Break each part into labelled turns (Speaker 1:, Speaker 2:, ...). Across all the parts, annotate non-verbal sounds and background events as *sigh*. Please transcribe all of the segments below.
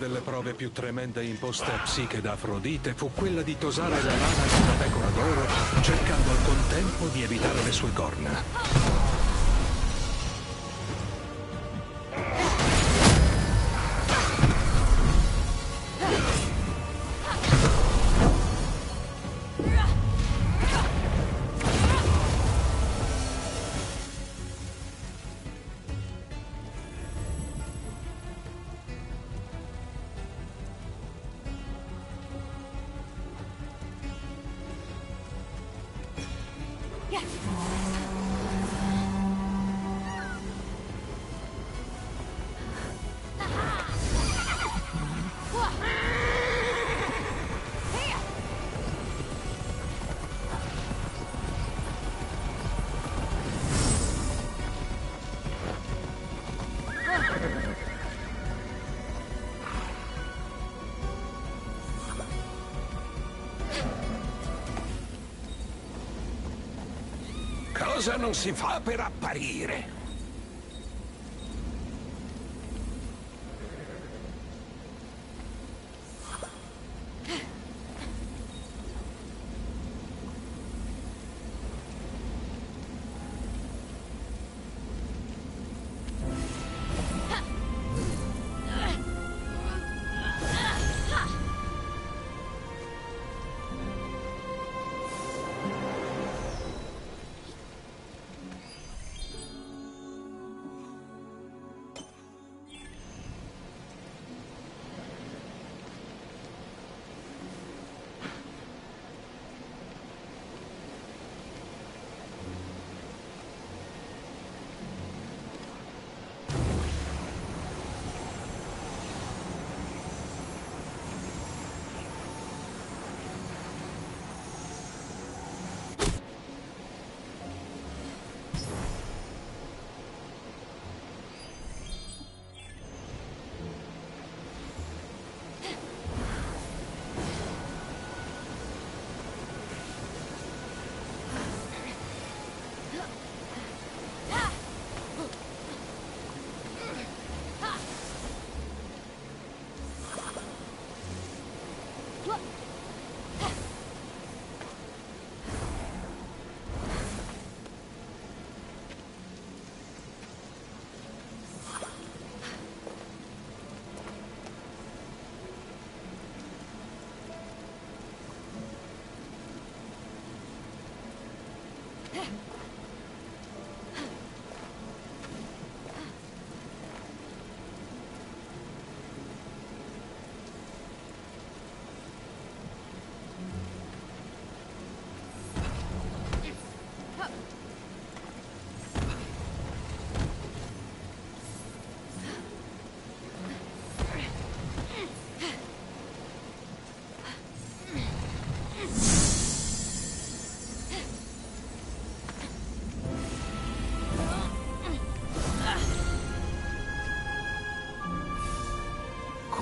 Speaker 1: delle prove più tremende imposte a Psiche da Afrodite fu quella di tosare la lana una pecora d'oro, cercando al contempo di evitare le sue corna.
Speaker 2: Cosa non si fa per apparire?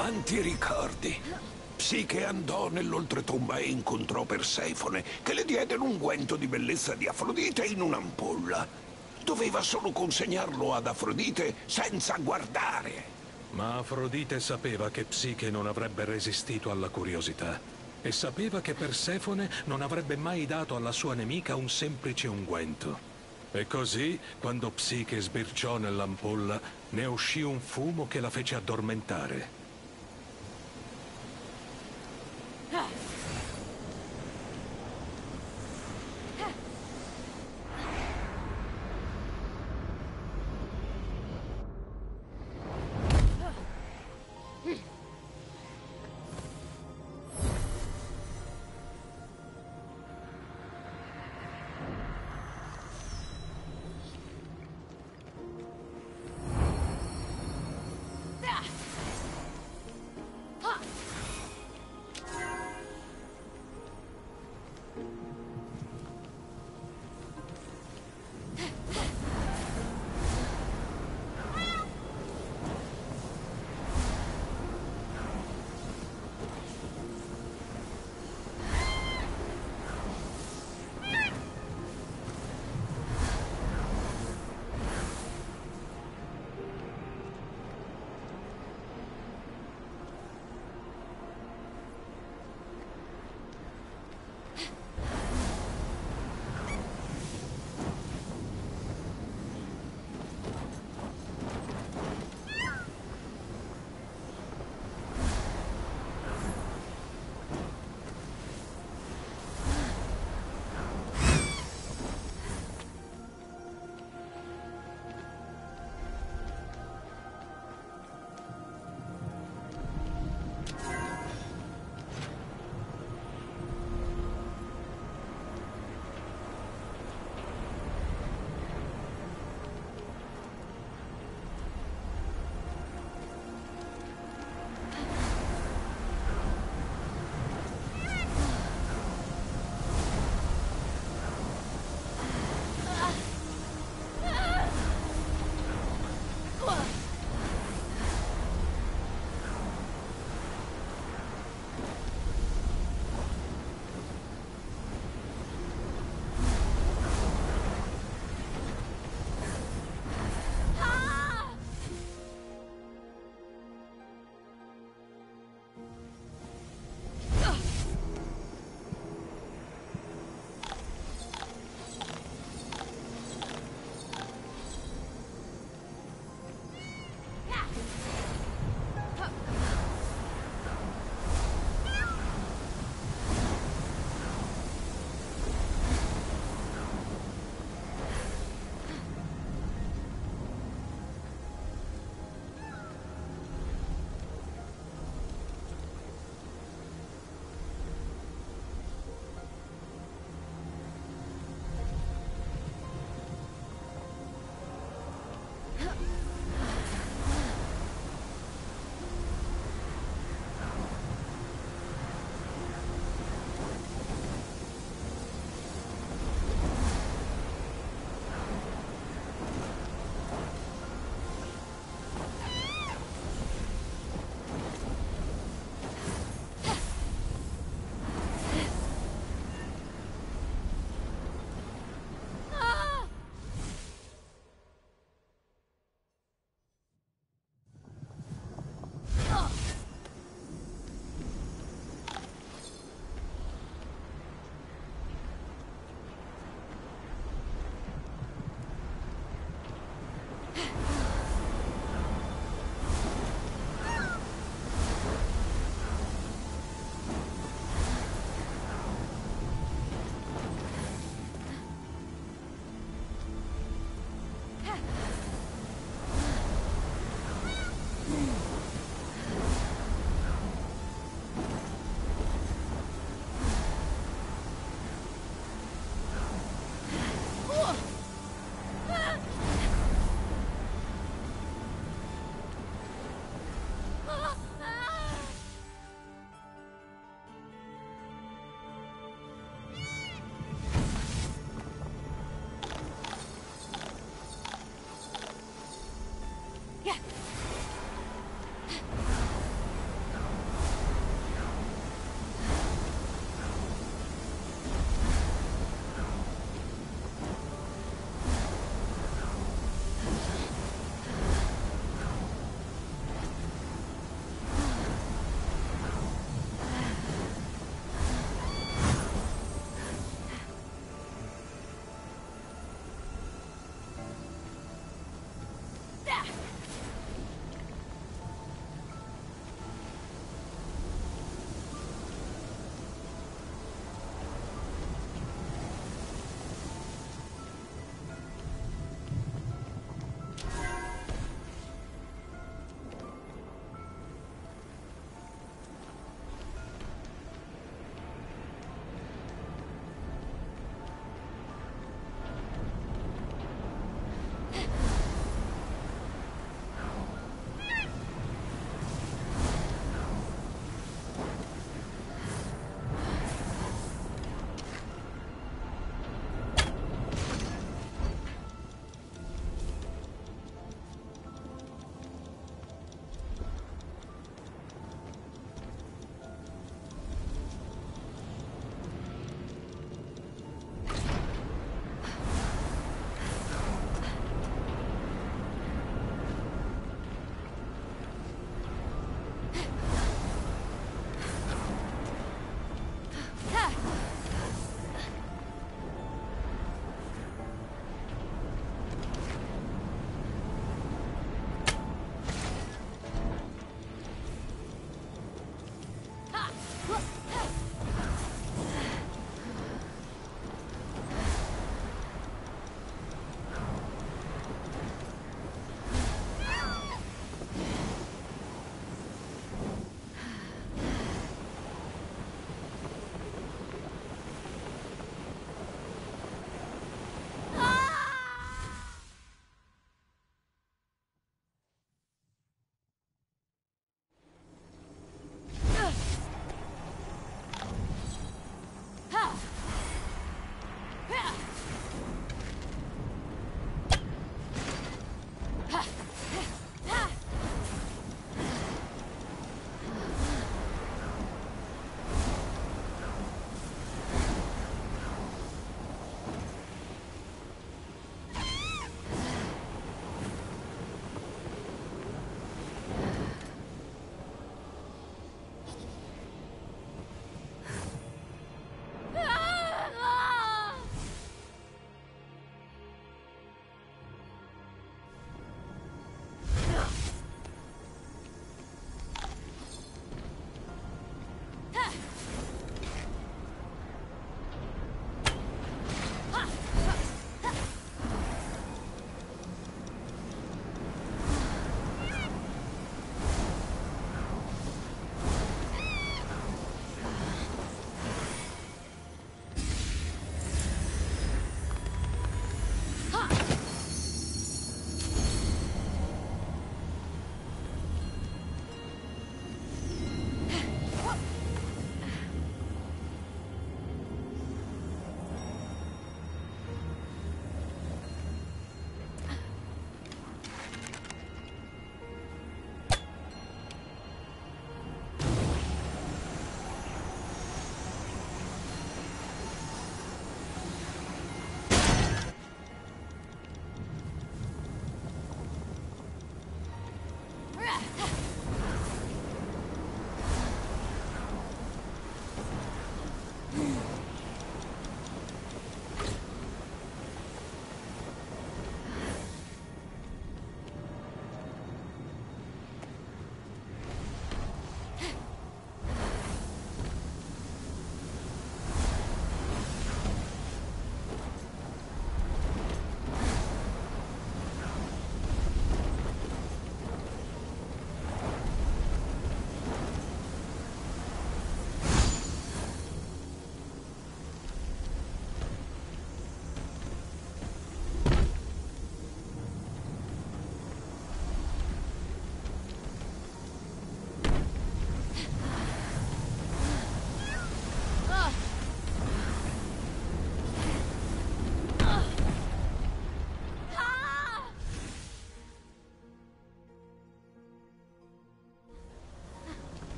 Speaker 2: Quanti ricordi! Psiche andò nell'oltretomba e incontrò Persefone, che le diede l'unguento di bellezza di Afrodite in un'ampolla. Doveva solo consegnarlo ad Afrodite senza guardare.
Speaker 1: Ma Afrodite sapeva che Psiche non avrebbe resistito alla curiosità. E sapeva che Persefone non avrebbe mai dato alla sua nemica un semplice unguento. E così, quando Psiche sbirciò nell'ampolla, ne uscì un fumo che la fece addormentare.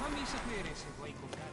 Speaker 3: Fammi sapere se vuoi comprare.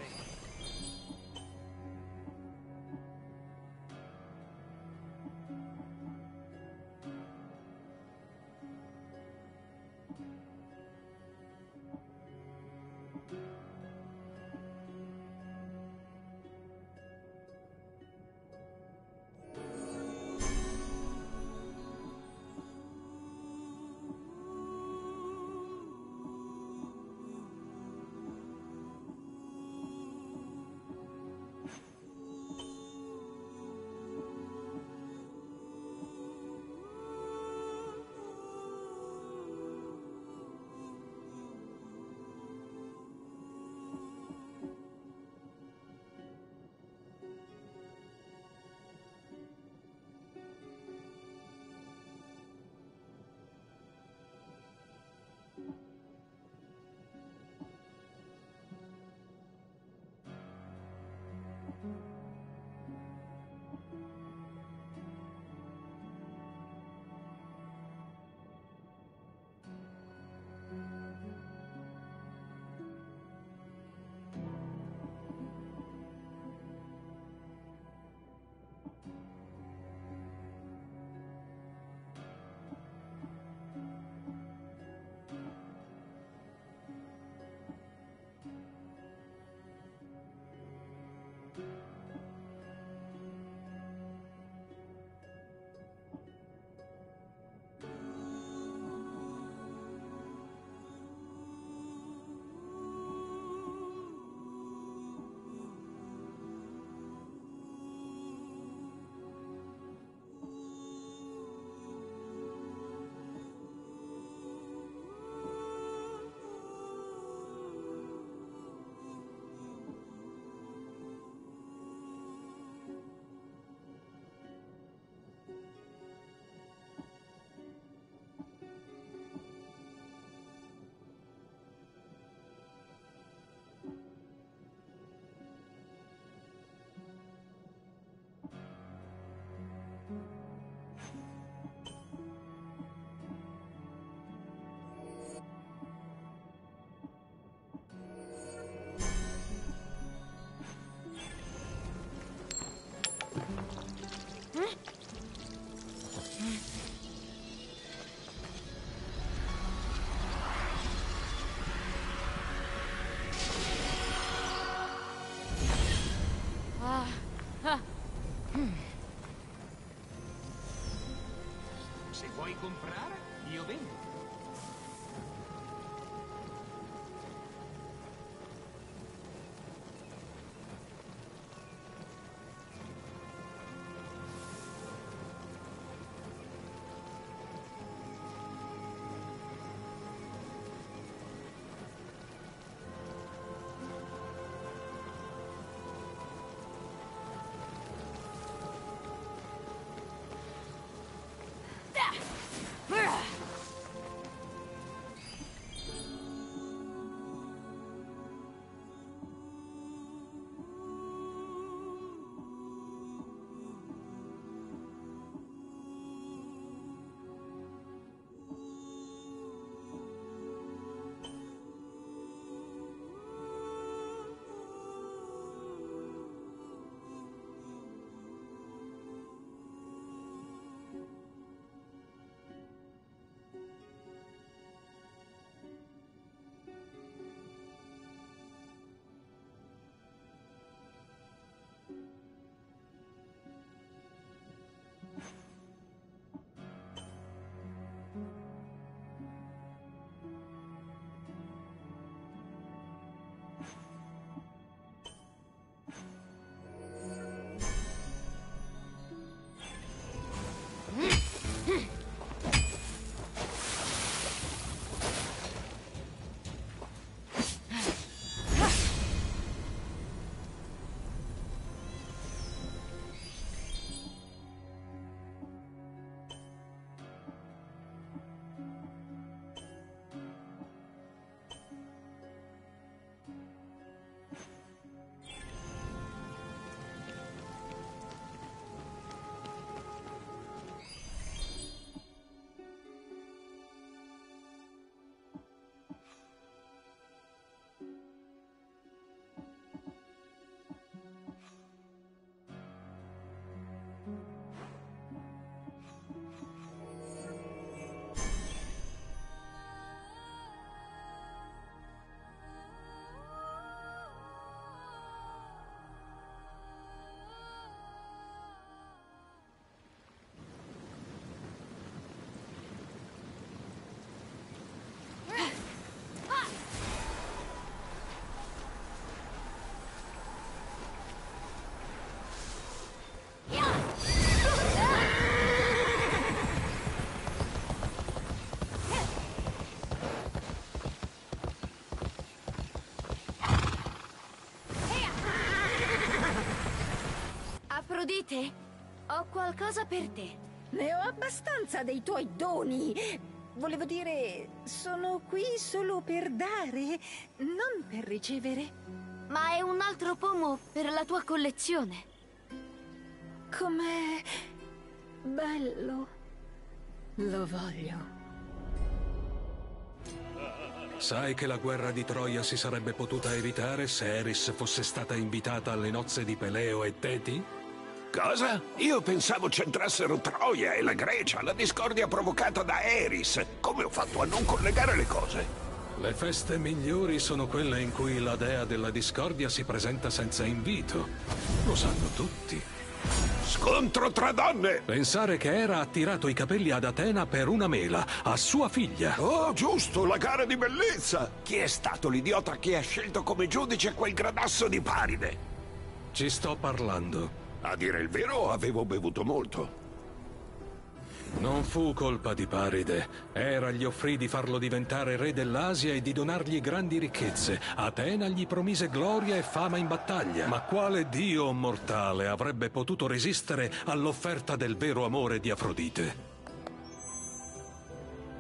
Speaker 3: Vuoi comprare,
Speaker 4: Afrodite, ho qualcosa per te.
Speaker 5: Ne ho abbastanza dei tuoi doni. Volevo dire, sono qui solo per dare, non per ricevere.
Speaker 4: Ma è un altro pomo per la tua collezione.
Speaker 5: Com'è bello. Lo voglio.
Speaker 1: Sai che la guerra di Troia si sarebbe potuta evitare se Eris fosse stata invitata alle nozze di Peleo e Teti?
Speaker 2: Cosa? Io pensavo c'entrassero Troia e la Grecia, la discordia provocata da Eris. Come ho fatto a non collegare le cose?
Speaker 1: Le feste migliori sono quelle in cui la dea della discordia si presenta senza invito. Lo sanno tutti.
Speaker 2: Scontro tra donne!
Speaker 1: Pensare che Era ha tirato i capelli ad Atena per una mela, a sua figlia.
Speaker 2: Oh, giusto, la gara di bellezza! Chi è stato l'idiota che ha scelto come giudice quel gradasso di Paride?
Speaker 1: Ci sto parlando.
Speaker 2: A dire il vero, avevo bevuto molto.
Speaker 1: Non fu colpa di Paride. Era gli offrì di farlo diventare re dell'Asia e di donargli grandi ricchezze. Atena gli promise gloria e fama in battaglia. Ma quale dio mortale avrebbe potuto resistere all'offerta del vero amore di Afrodite?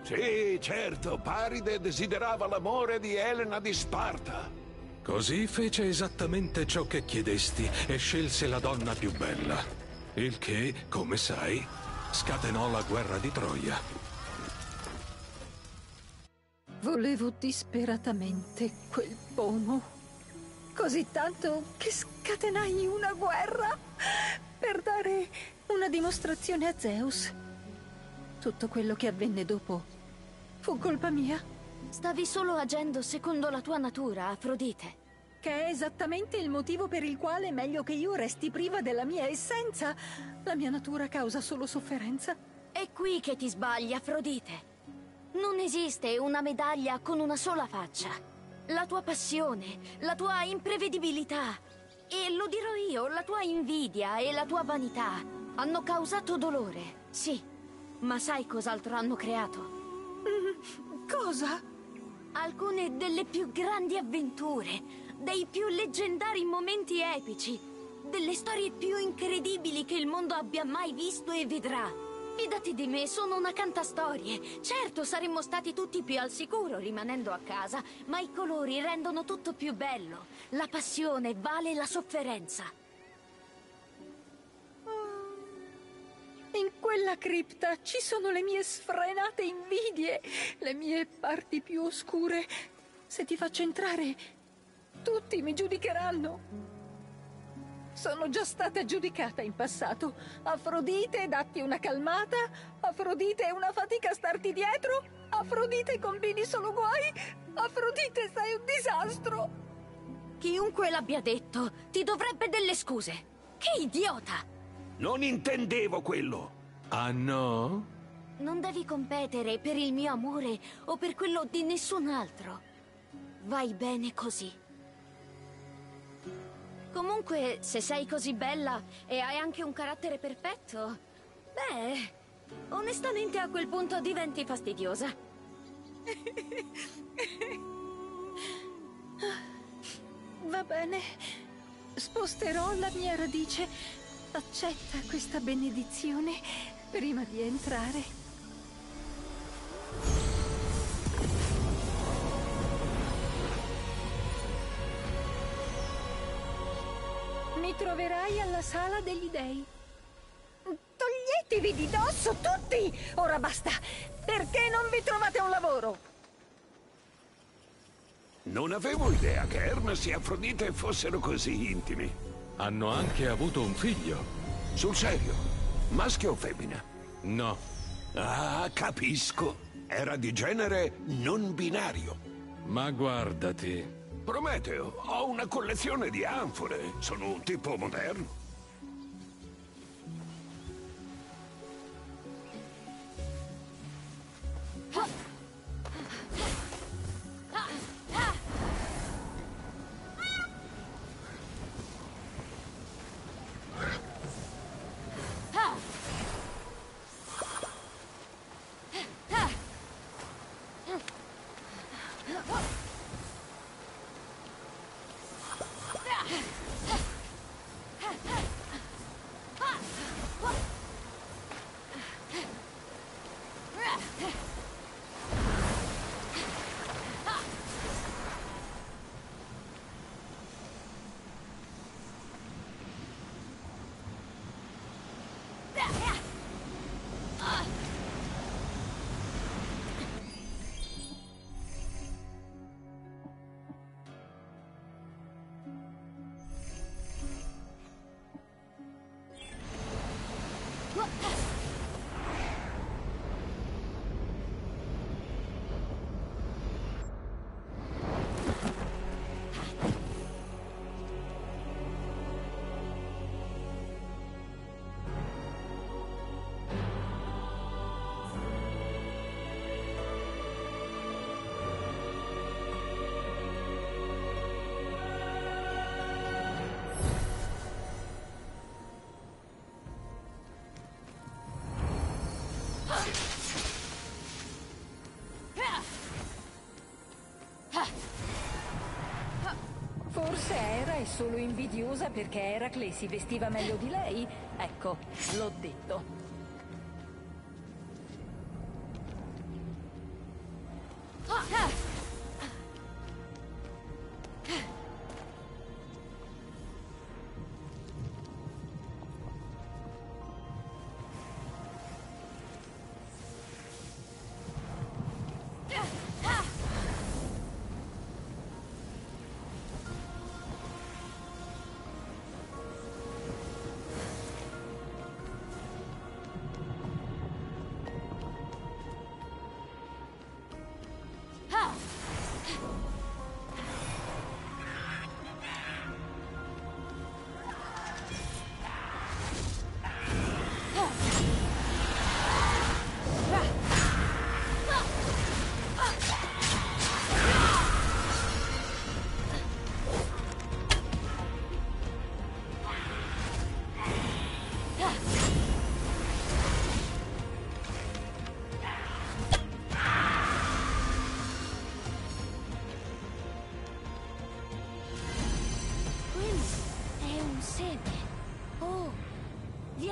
Speaker 2: Sì, certo, Paride desiderava l'amore di Elena di Sparta.
Speaker 1: Così fece esattamente ciò che chiedesti e scelse la donna più bella. Il che, come sai, scatenò la guerra di Troia.
Speaker 5: Volevo disperatamente quel pomo. Così tanto che scatenai una guerra per dare una dimostrazione a Zeus. Tutto quello che avvenne dopo fu colpa mia,
Speaker 4: Stavi solo agendo secondo la tua natura, Afrodite.
Speaker 5: che è esattamente il motivo per il quale è meglio che io resti priva della mia essenza. La mia natura causa solo sofferenza.
Speaker 4: È qui che ti sbagli, Afrodite. Non esiste una medaglia con una sola faccia. La tua passione, la tua imprevedibilità e, lo dirò io, la tua invidia e la tua vanità hanno causato dolore, sì. Ma sai cos'altro hanno creato?
Speaker 5: Cosa?
Speaker 4: Alcune delle più grandi avventure, dei più leggendari momenti epici, delle storie più incredibili che il mondo abbia mai visto e vedrà. Fidati di me, sono una cantastorie. Certo, saremmo stati tutti più al sicuro rimanendo a casa, ma i colori rendono tutto più bello. La passione vale la sofferenza.
Speaker 5: In quella cripta ci sono le mie sfrenate invidie, le mie parti più oscure. Se ti faccio entrare, tutti mi giudicheranno. Sono già stata giudicata in passato. Afrodite, datti una calmata. Afrodite, una fatica starti dietro. Afrodite, combini solo guai. Afrodite, sei un disastro.
Speaker 4: Chiunque l'abbia detto, ti dovrebbe delle scuse. Che idiota!
Speaker 2: Non intendevo quello.
Speaker 1: Ah no?
Speaker 4: Non devi competere per il mio amore o per quello di nessun altro. Vai bene così. Comunque, se sei così bella e hai anche un carattere perfetto, beh, onestamente a quel punto diventi fastidiosa.
Speaker 5: Va bene. Sposterò la mia radice. Accetta questa benedizione prima di entrare. Mi troverai alla sala degli dei. Toglietevi di dosso tutti! Ora basta! Perché non vi trovate un lavoro?
Speaker 2: Non avevo idea che Hermes e Afrodite fossero così intimi.
Speaker 1: Hanno anche avuto un figlio.
Speaker 2: Sul serio? Maschio o femmina?
Speaker 1: No,
Speaker 2: Ah, capisco. Era di genere non binario.
Speaker 1: ma guardati.
Speaker 2: Prometeo, ho una collezione di anfore. Sono un tipo moderno.
Speaker 5: È solo invidiosa perché Eracle si vestiva meglio di lei? Ecco, l'ho detto.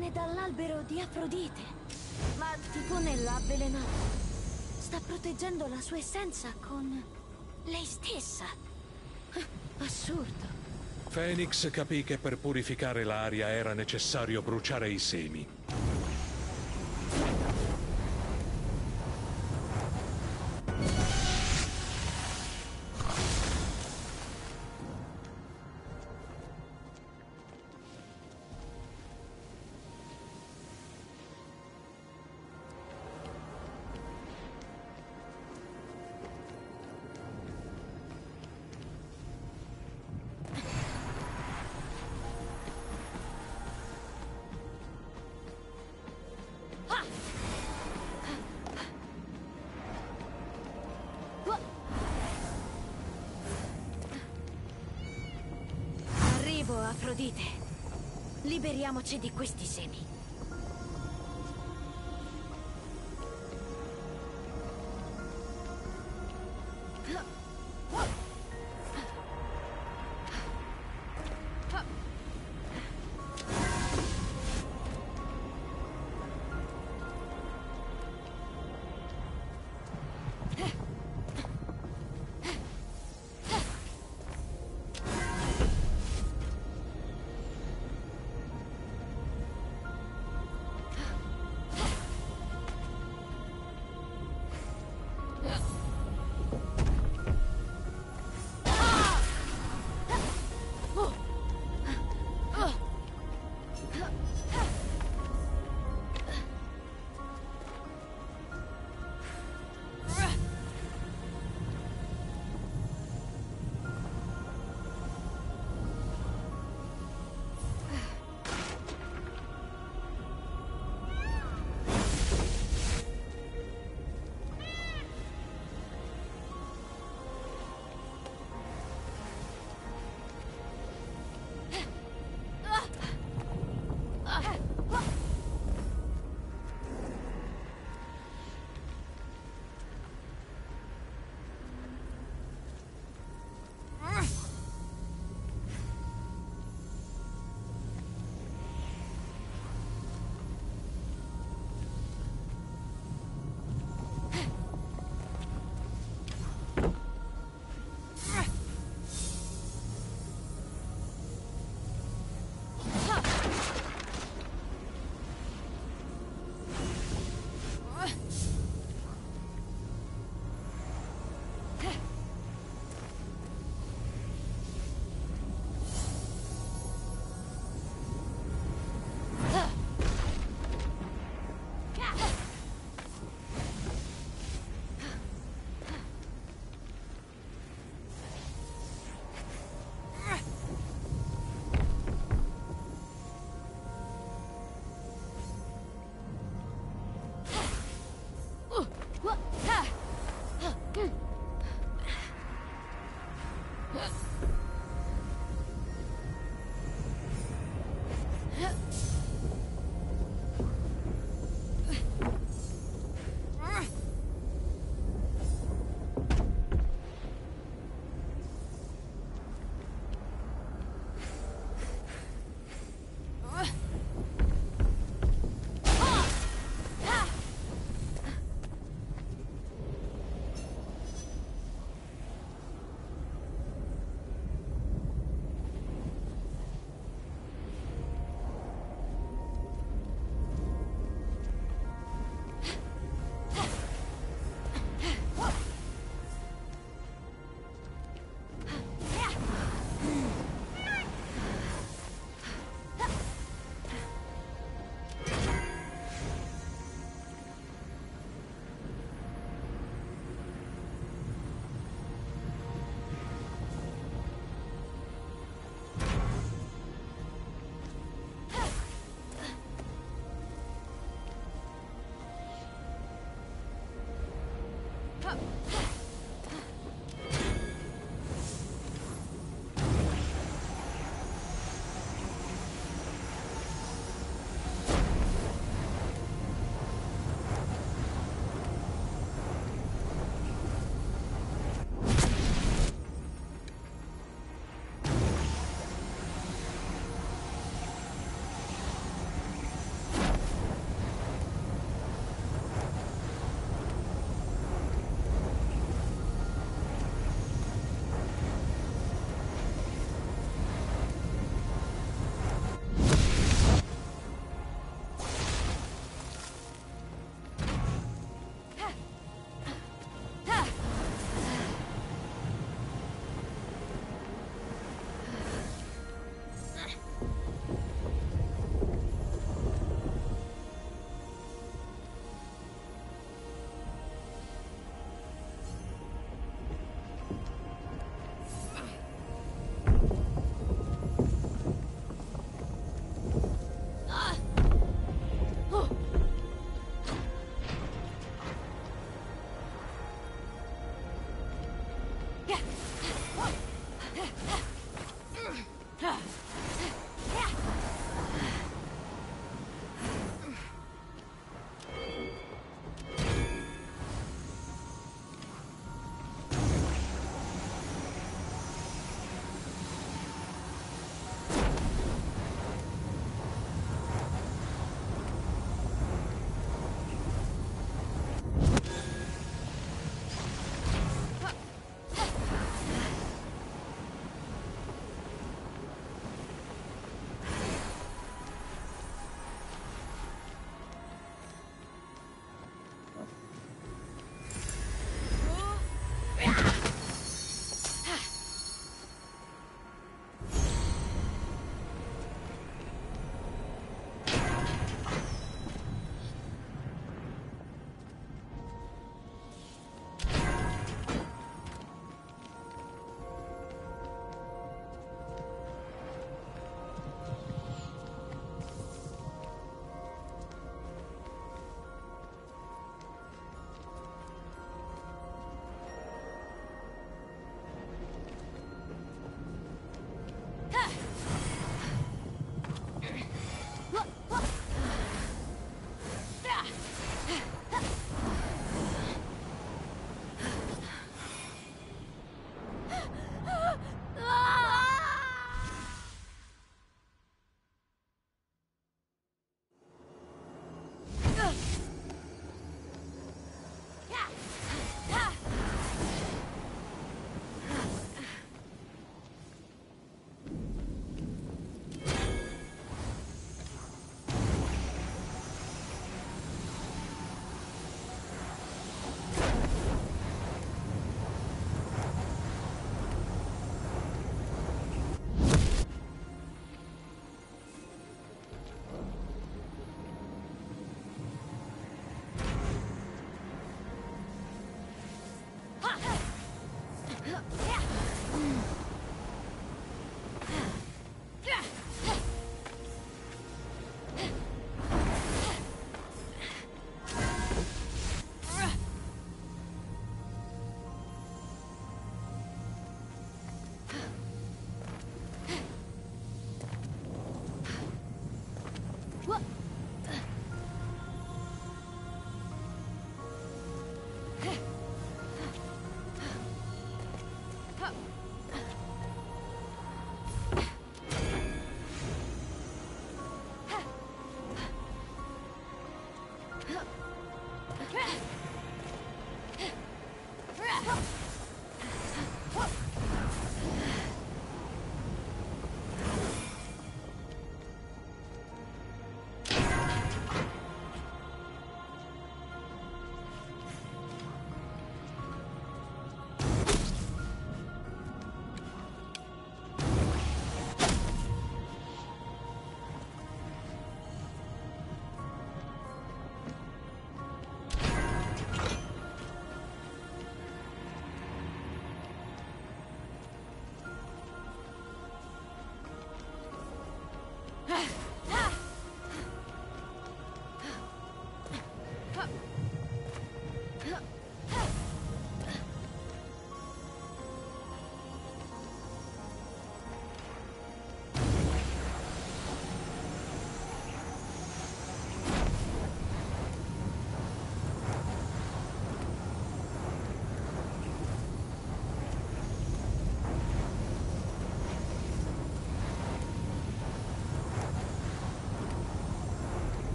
Speaker 4: Viene dall'albero di Afrodite. Ma tipo nell'avvelenato. Sta proteggendo la sua essenza con lei stessa. Assurdo.
Speaker 1: Phoenix capì che per purificare l'aria era necessario bruciare i semi.
Speaker 4: Liberiamoci di questi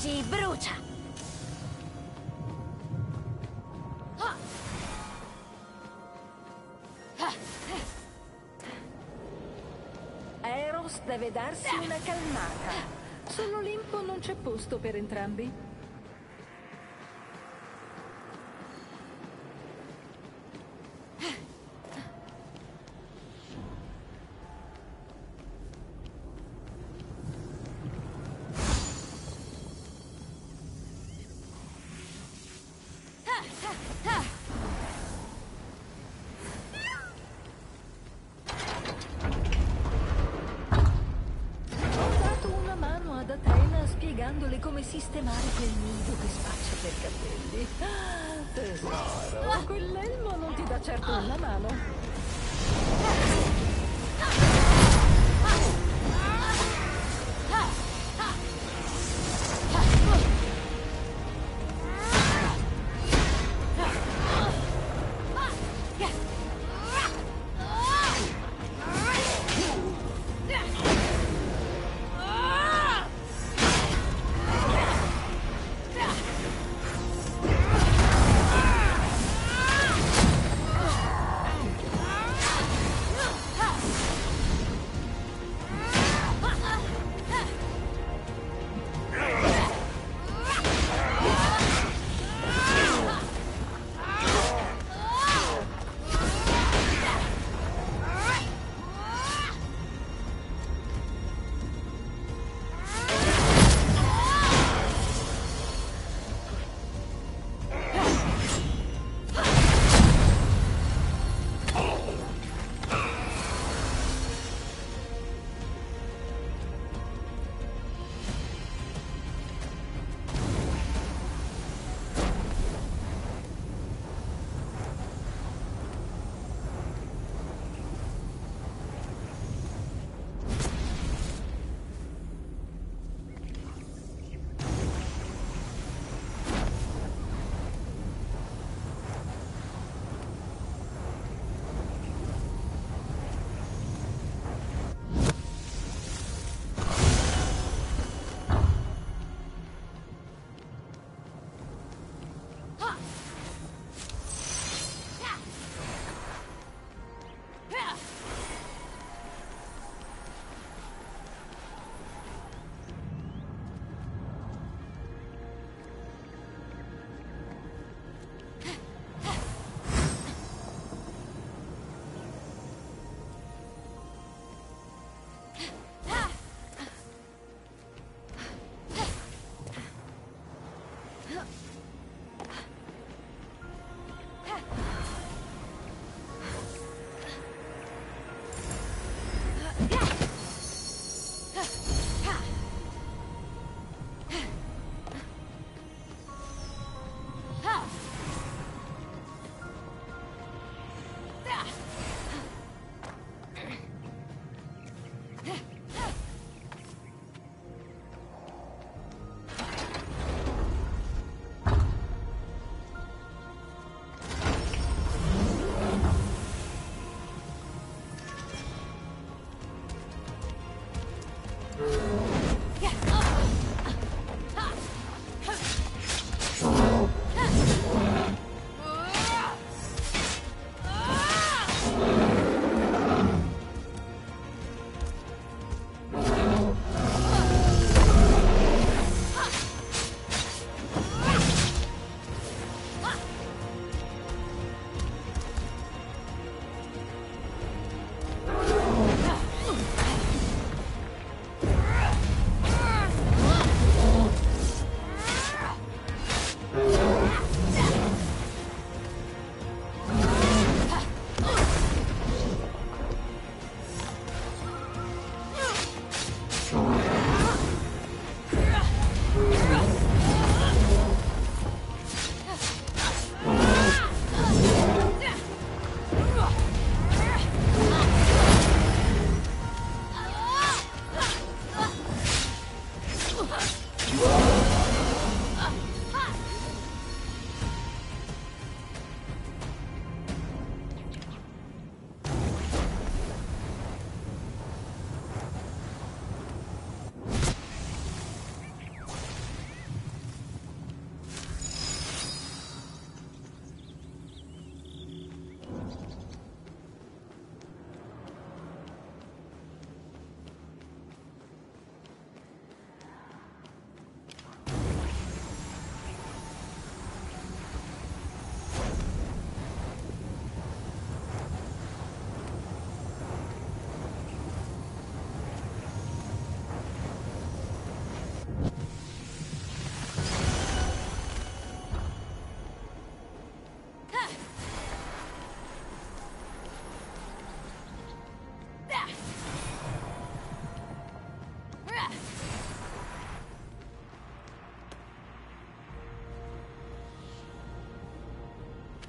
Speaker 4: così, brucia!
Speaker 5: Eros deve darsi una calmata. Sull'Olimpo non c'è posto per entrambi. Ho dato una mano ad Atena spiegandole come sistemare quel nido che spaccia per capelli. Ah, tesoro, quell'elmo non ti dà certo una mano.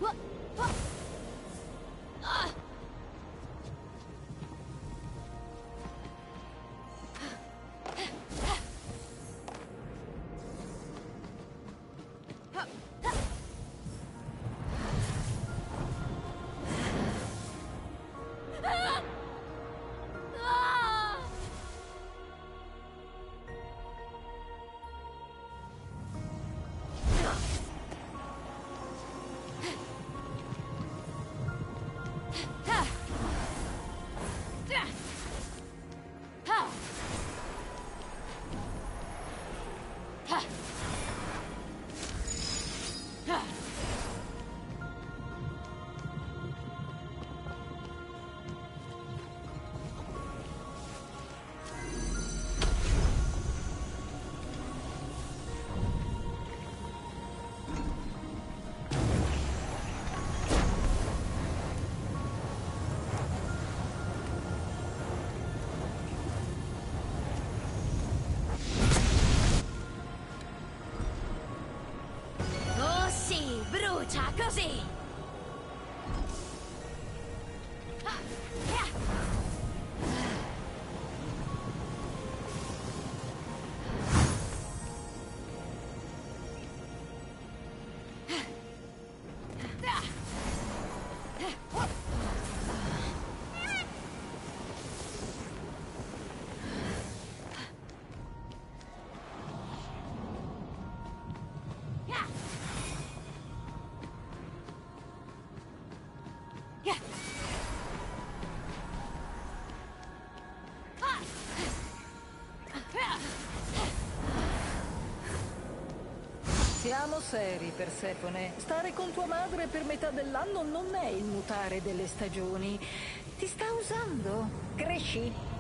Speaker 4: Oh
Speaker 5: Siamo seri, Persefone. Stare con tua madre per metà dell'anno non è il mutare delle stagioni. Ti sta usando. Cresci.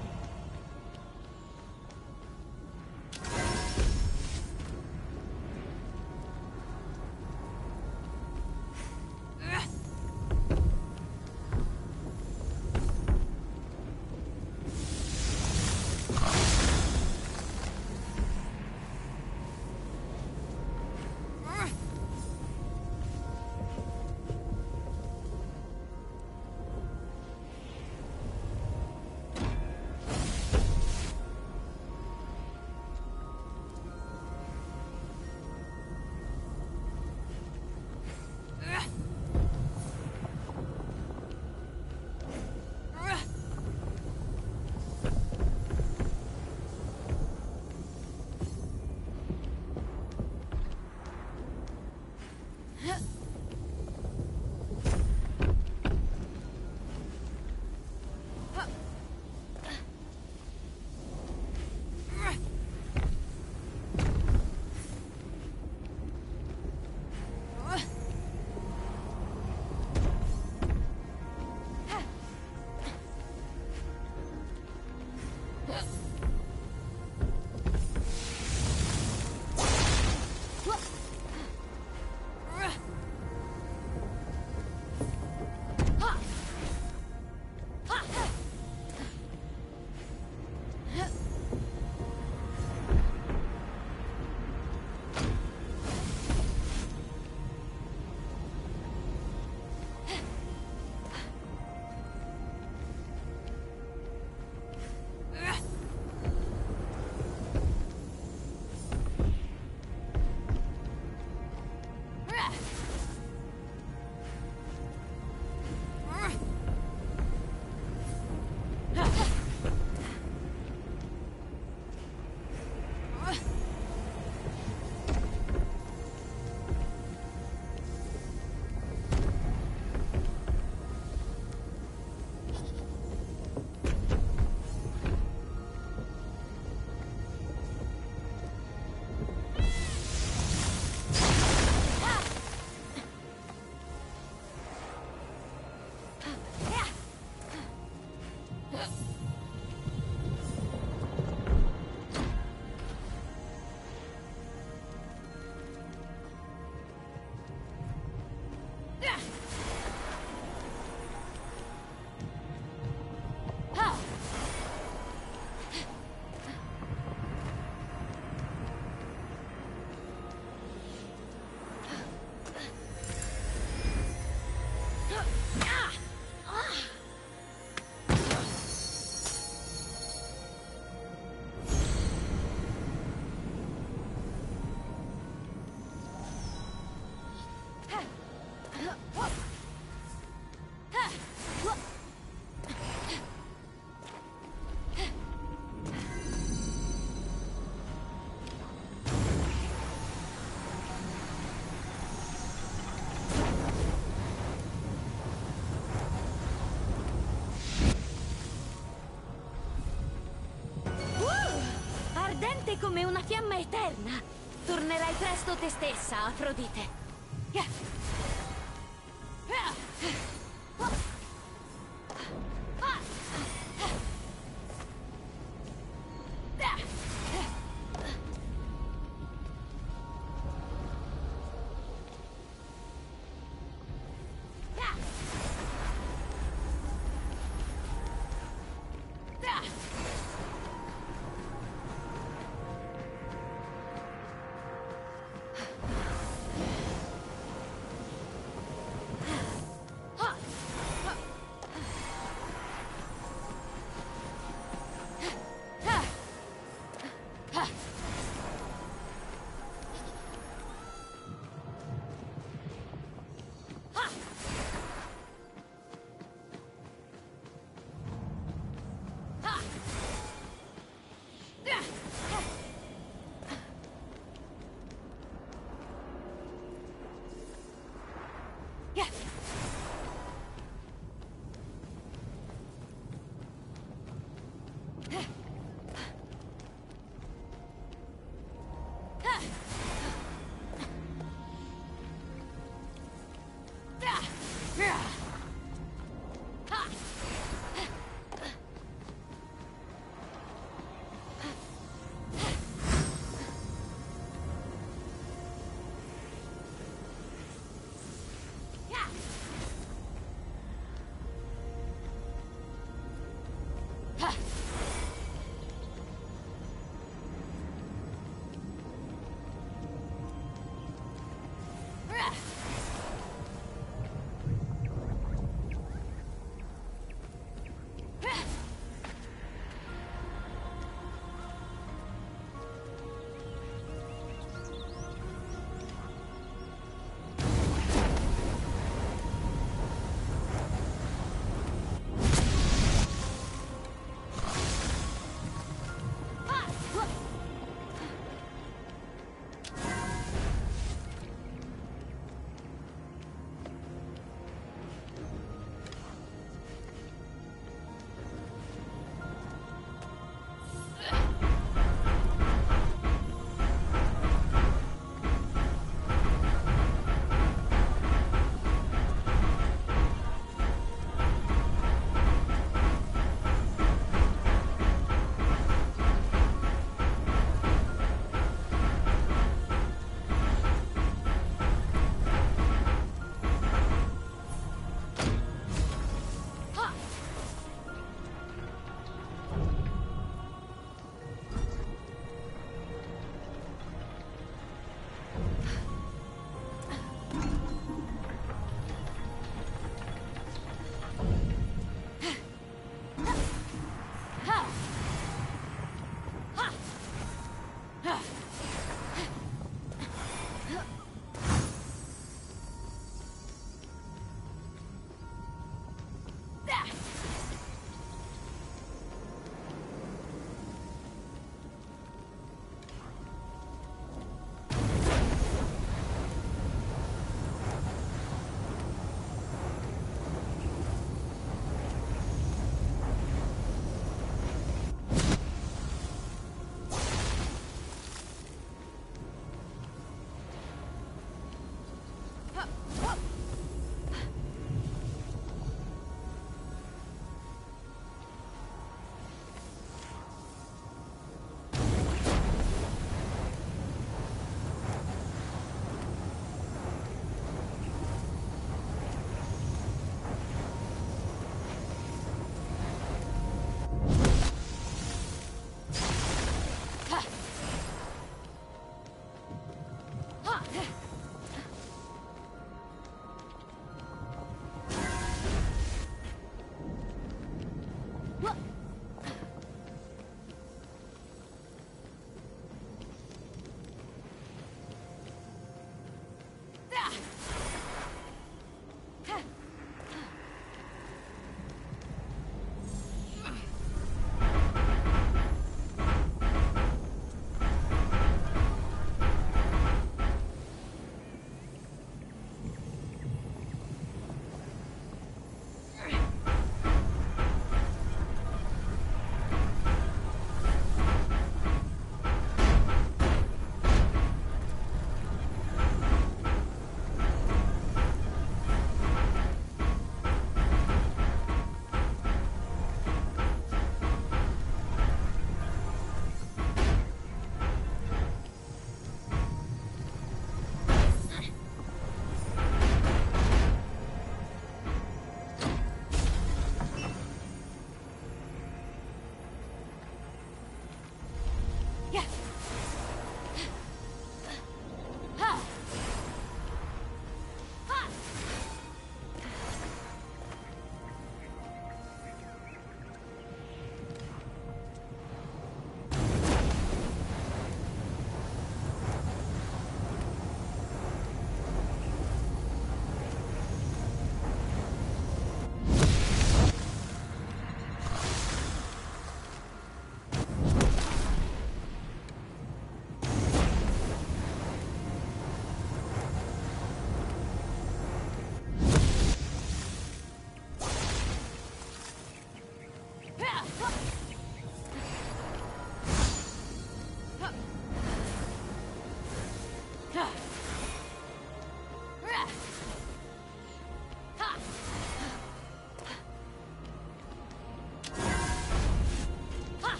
Speaker 4: Eterna. Tornerai presto te stessa, Afrodite.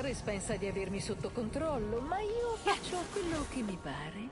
Speaker 5: Ares pensa di avermi sotto controllo, ma io faccio quello che mi pare.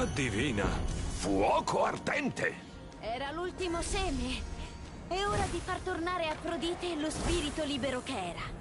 Speaker 1: Bontà divina!
Speaker 2: Fuoco ardente!
Speaker 4: Era l'ultimo seme. È ora di far tornare Afrodite lo spirito libero che era.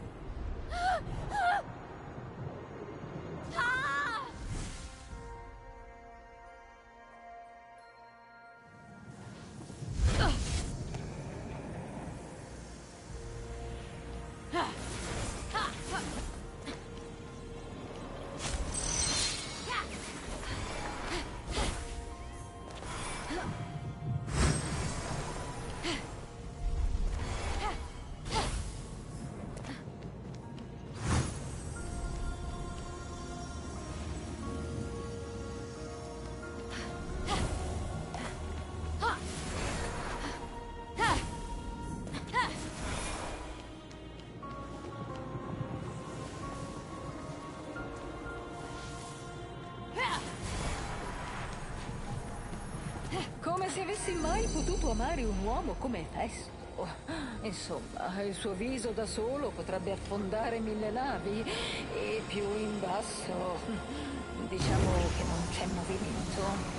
Speaker 5: Se avessi mai potuto amare un uomo come Festo. Insomma, il suo viso da solo potrebbe affondare mille navi e più in basso diciamo che non c'è movimento.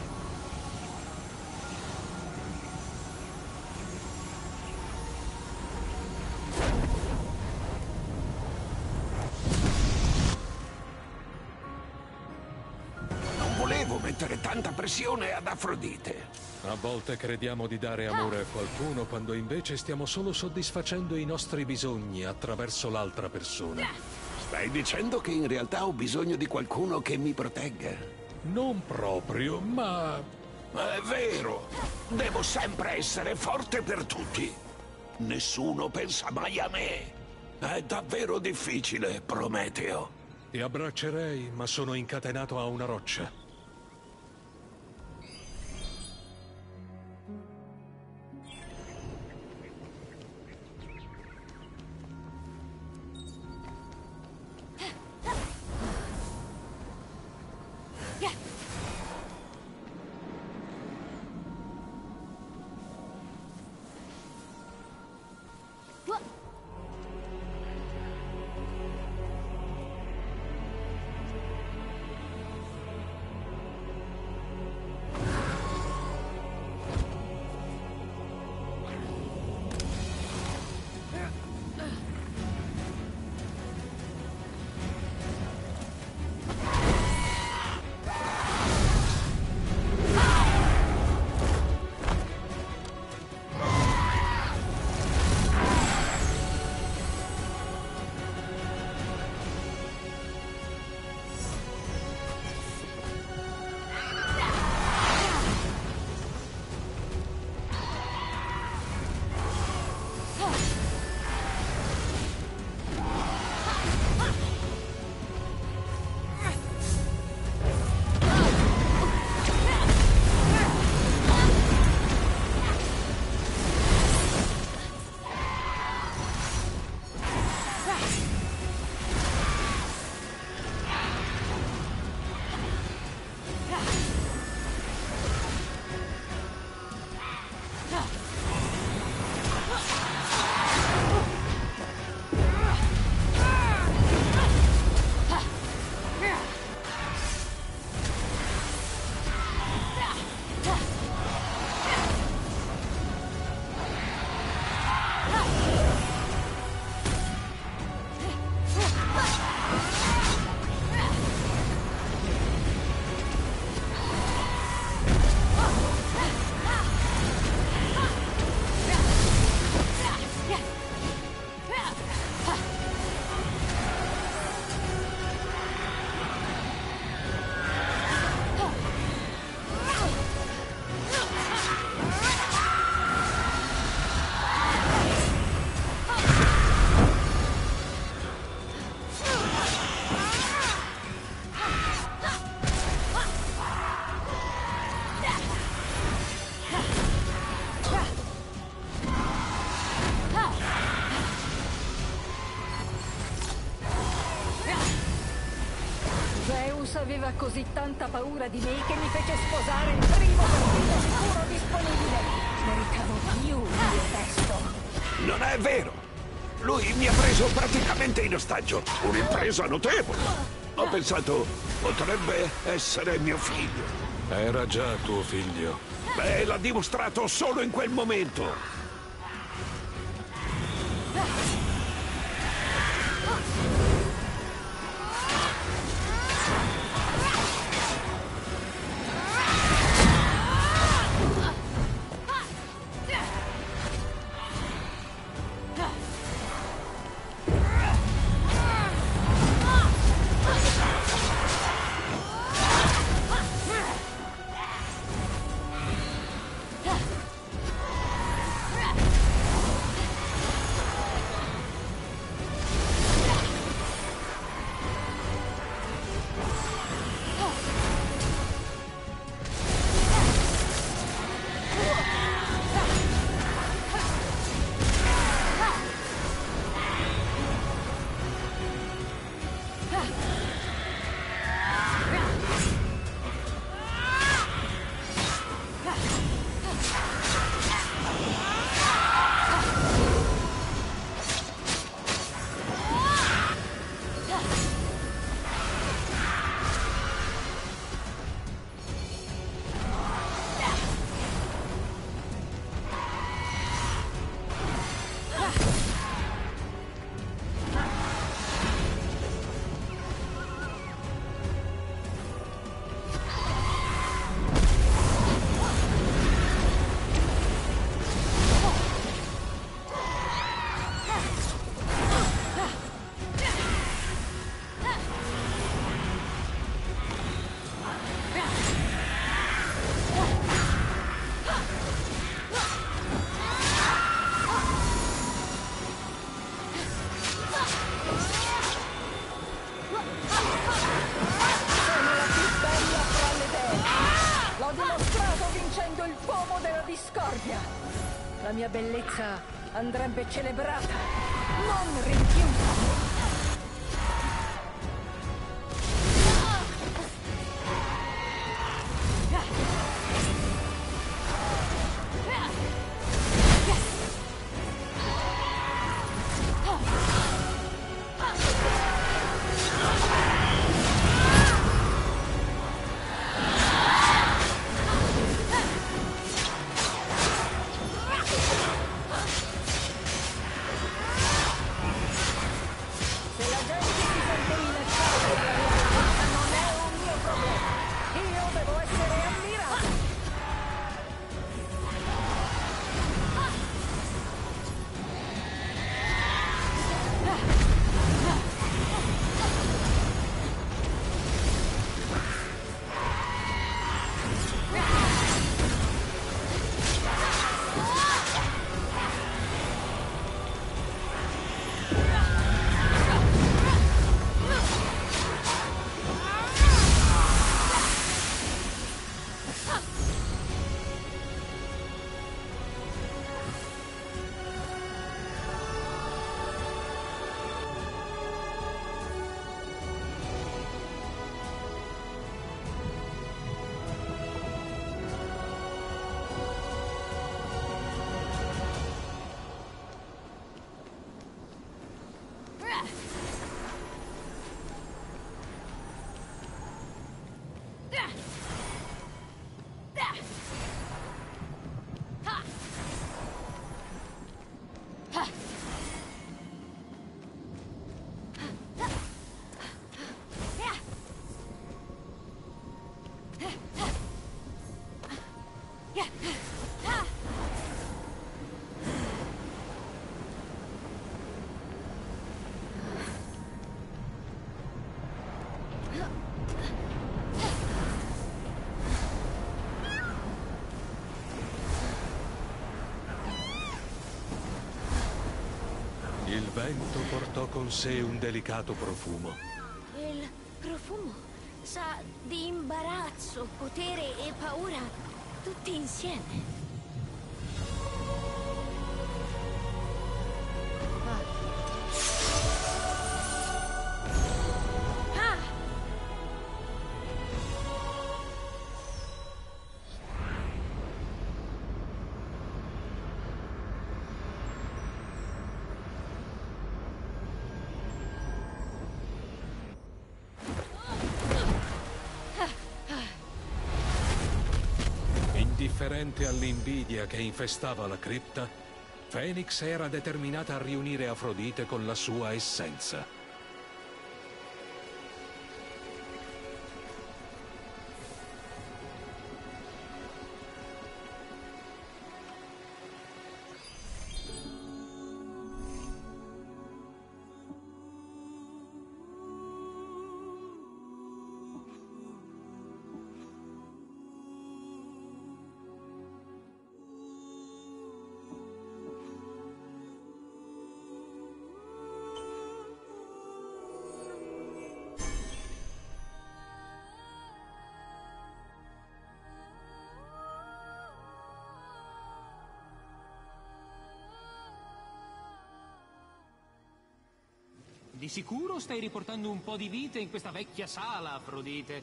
Speaker 2: Non volevo mettere tanta pressione ad Afrodite.
Speaker 1: A volte crediamo di dare amore a qualcuno quando invece stiamo solo soddisfacendo i nostri bisogni attraverso l'altra persona.
Speaker 2: Stai dicendo che in realtà ho bisogno di qualcuno che mi protegga?
Speaker 1: Non proprio, ma
Speaker 2: È vero! Devo sempre essere forte per tutti. Nessuno pensa mai a me. È davvero difficile, Prometeo.
Speaker 1: ti abbraccerei, ma sono incatenato a una roccia.
Speaker 5: Aveva così tanta paura di me che mi fece sposare il primo partito sicuro disponibile. Meritavo più mio testo.
Speaker 2: Non è vero! Lui mi ha preso praticamente in ostaggio. Un'impresa notevole. Ho pensato, potrebbe essere mio figlio.
Speaker 1: Era già tuo figlio.
Speaker 2: Beh, l'ha dimostrato solo in quel momento.
Speaker 5: Andrebbe celebrata,
Speaker 1: vento portò con sé un delicato profumo.
Speaker 4: Il profumo sa di imbarazzo, potere e paura tutti insieme.
Speaker 1: Indifferente all'invidia che infestava la cripta, Phoenix era determinata a riunire Afrodite con la sua essenza.
Speaker 3: Sicuro stai riportando un po' di vita in questa vecchia sala, Afrodite.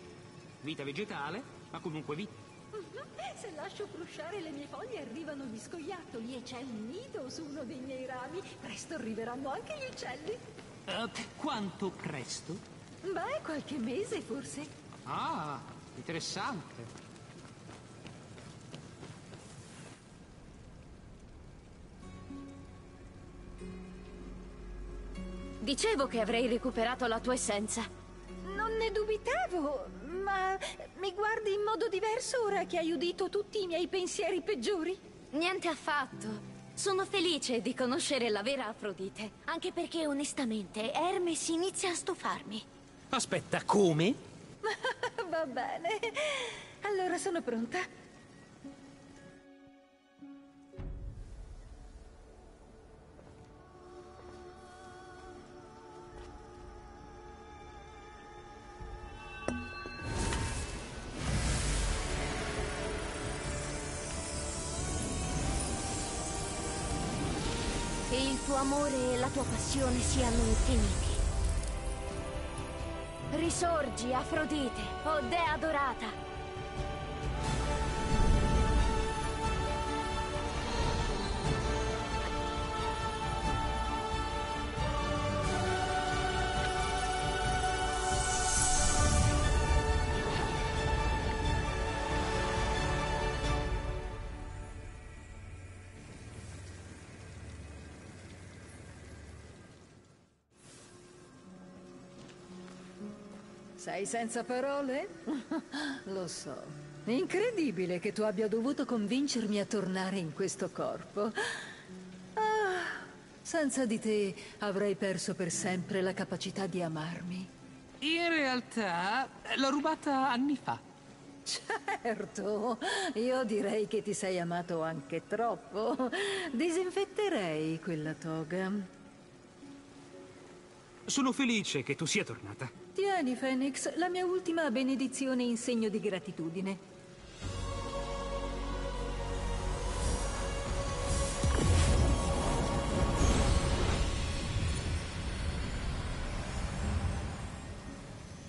Speaker 3: Vita vegetale, ma comunque vita. *laughs*
Speaker 5: Se lascio frusciare le mie foglie arrivano gli scoiattoli e c'è un nido su uno dei miei rami. Presto arriveranno anche gli uccelli.
Speaker 3: Eh, quanto presto?
Speaker 5: Beh, qualche mese forse.
Speaker 3: Ah, interessante.
Speaker 4: Dicevo che avrei recuperato la tua essenza.
Speaker 5: Non ne dubitavo, ma mi guardi in modo diverso ora che hai udito tutti i miei pensieri peggiori?
Speaker 4: Niente affatto. Sono felice di conoscere la vera Afrodite, anche perché onestamente Hermes inizia a stufarmi.
Speaker 3: Aspetta, come? *laughs*
Speaker 5: Va bene. Allora sono pronta.
Speaker 4: Amore e la tua passione siano infiniti. Risorgi, Afrodite, o dea dorata.
Speaker 5: Sei senza parole? *laughs* Lo so. Incredibile che tu abbia dovuto convincermi a tornare in questo corpo. Ah, senza di te avrei perso per sempre la capacità di amarmi.
Speaker 3: In realtà l'ho rubata anni fa.
Speaker 5: Certo, io direi che ti sei amato anche troppo. Disinfetterei quella toga.
Speaker 3: Sono felice che tu sia tornata.
Speaker 5: Tieni, Phoenix, la mia ultima benedizione in segno di gratitudine.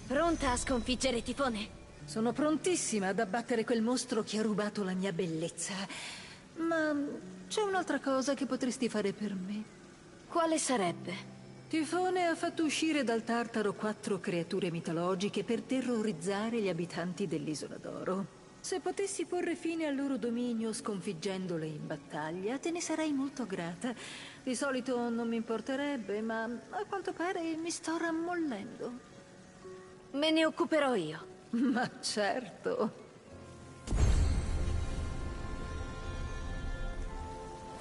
Speaker 4: Pronta a sconfiggere Tifone?
Speaker 5: Sono prontissima ad abbattere quel mostro che ha rubato la mia bellezza. Ma c'è un'altra cosa che potresti fare per me.
Speaker 4: Quale sarebbe?
Speaker 5: Tifone ha fatto uscire dal Tartaro quattro creature mitologiche per terrorizzare gli abitanti dell'Isola d'Oro. Se potessi porre fine al loro dominio sconfiggendole in battaglia, te ne sarei molto grata. Di solito non mi importerebbe, ma a quanto pare mi sto rammollendo.
Speaker 4: Me ne occuperò io. *laughs*
Speaker 5: Ma certo.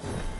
Speaker 6: you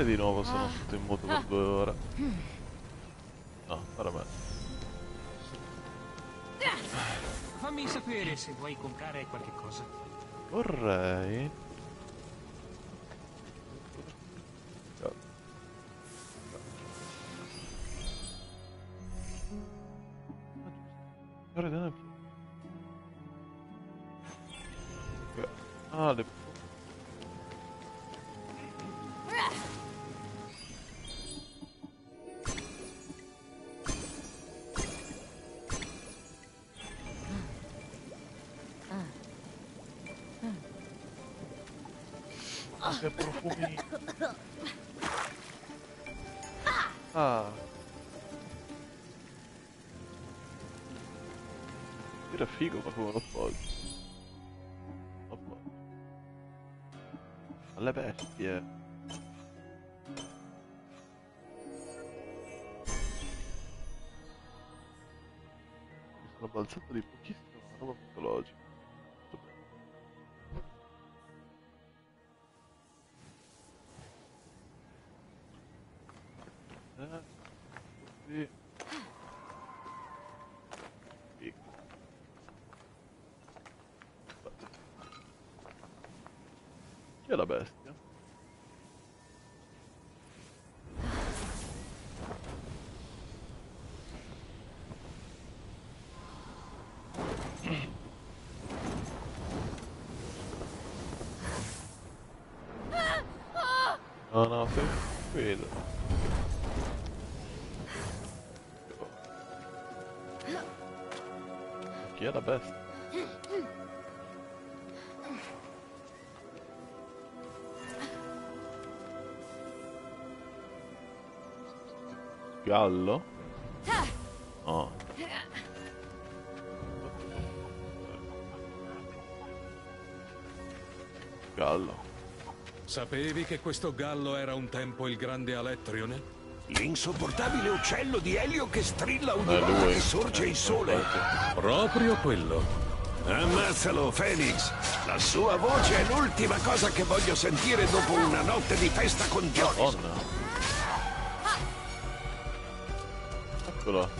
Speaker 6: E di nuovo sono tutto in moto per due ore. No, veramente.
Speaker 3: Fammi sapere se vuoi comprare qualche cosa.
Speaker 6: Vorrei... Bestie. Mi sono balzato di pochissimo una roba mitologica. Eh, così. Figo. Chi la bestia? No, no, sei tranquillo. Chi è la bestia? Gallo?
Speaker 1: Sapevi che questo gallo era un tempo il grande Alettrione?
Speaker 2: L'insopportabile uccello di Elio che strilla ogni
Speaker 6: È
Speaker 2: volta che sorge il sole.
Speaker 1: Proprio quello.
Speaker 2: Ammazzalo, Phoenix! La sua voce è l'ultima cosa che voglio sentire dopo una notte di festa con Dioniso.
Speaker 6: Madonna. Eccolo.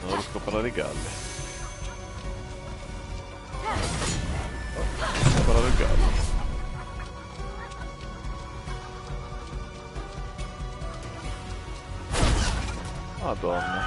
Speaker 6: Non riesco a parlare di galle. Non riesco a parlare di galle. Madonna.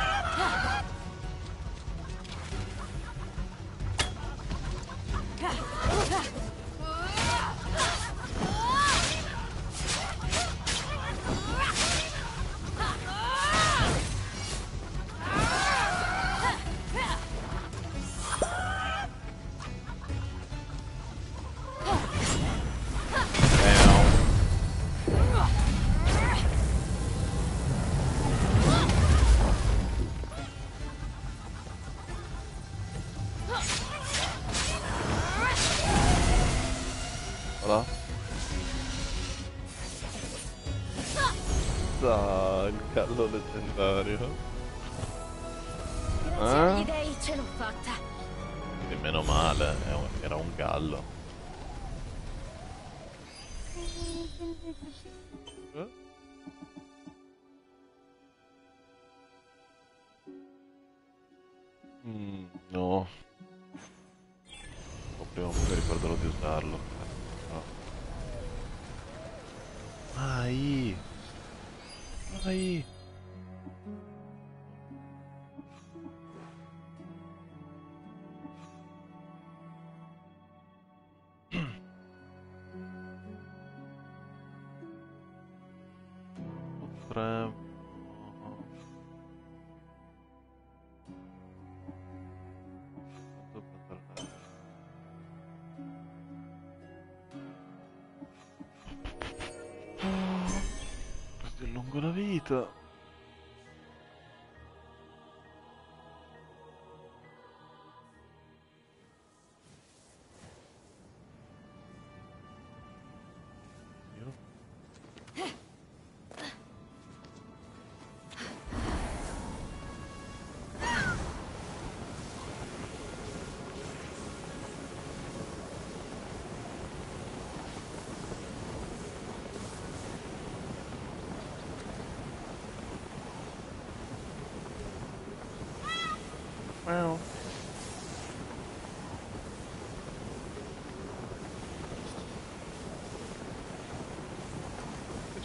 Speaker 6: Callo leggendario.
Speaker 4: Grazie
Speaker 6: Eh?
Speaker 4: agli dei ce l'ho fatta.
Speaker 6: E meno male, era un gallo.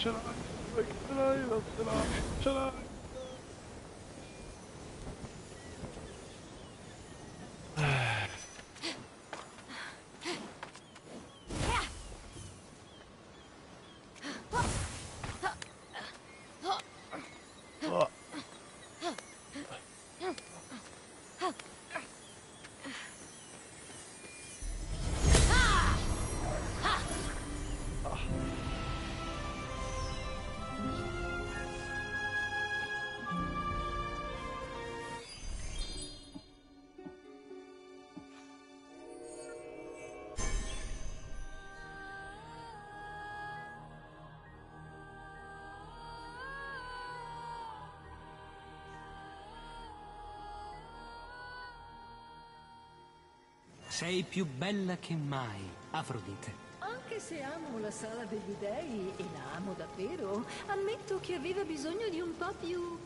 Speaker 6: Ce l'hai, ce l'hai, non ce l'hai, ce
Speaker 3: Sei più bella che mai, Afrodite.
Speaker 5: Anche se amo la sala degli dei e la amo davvero, ammetto che aveva bisogno di un po' più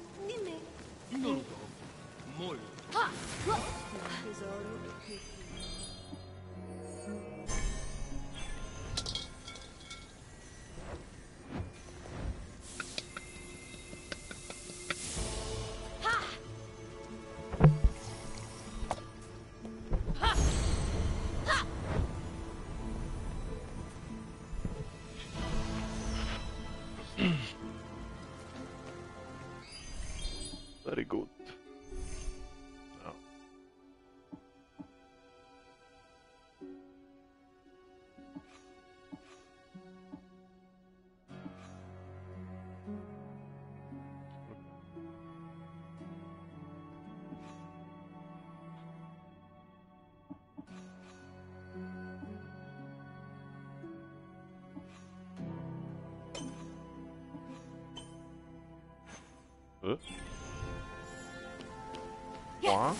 Speaker 6: Eh? Qua?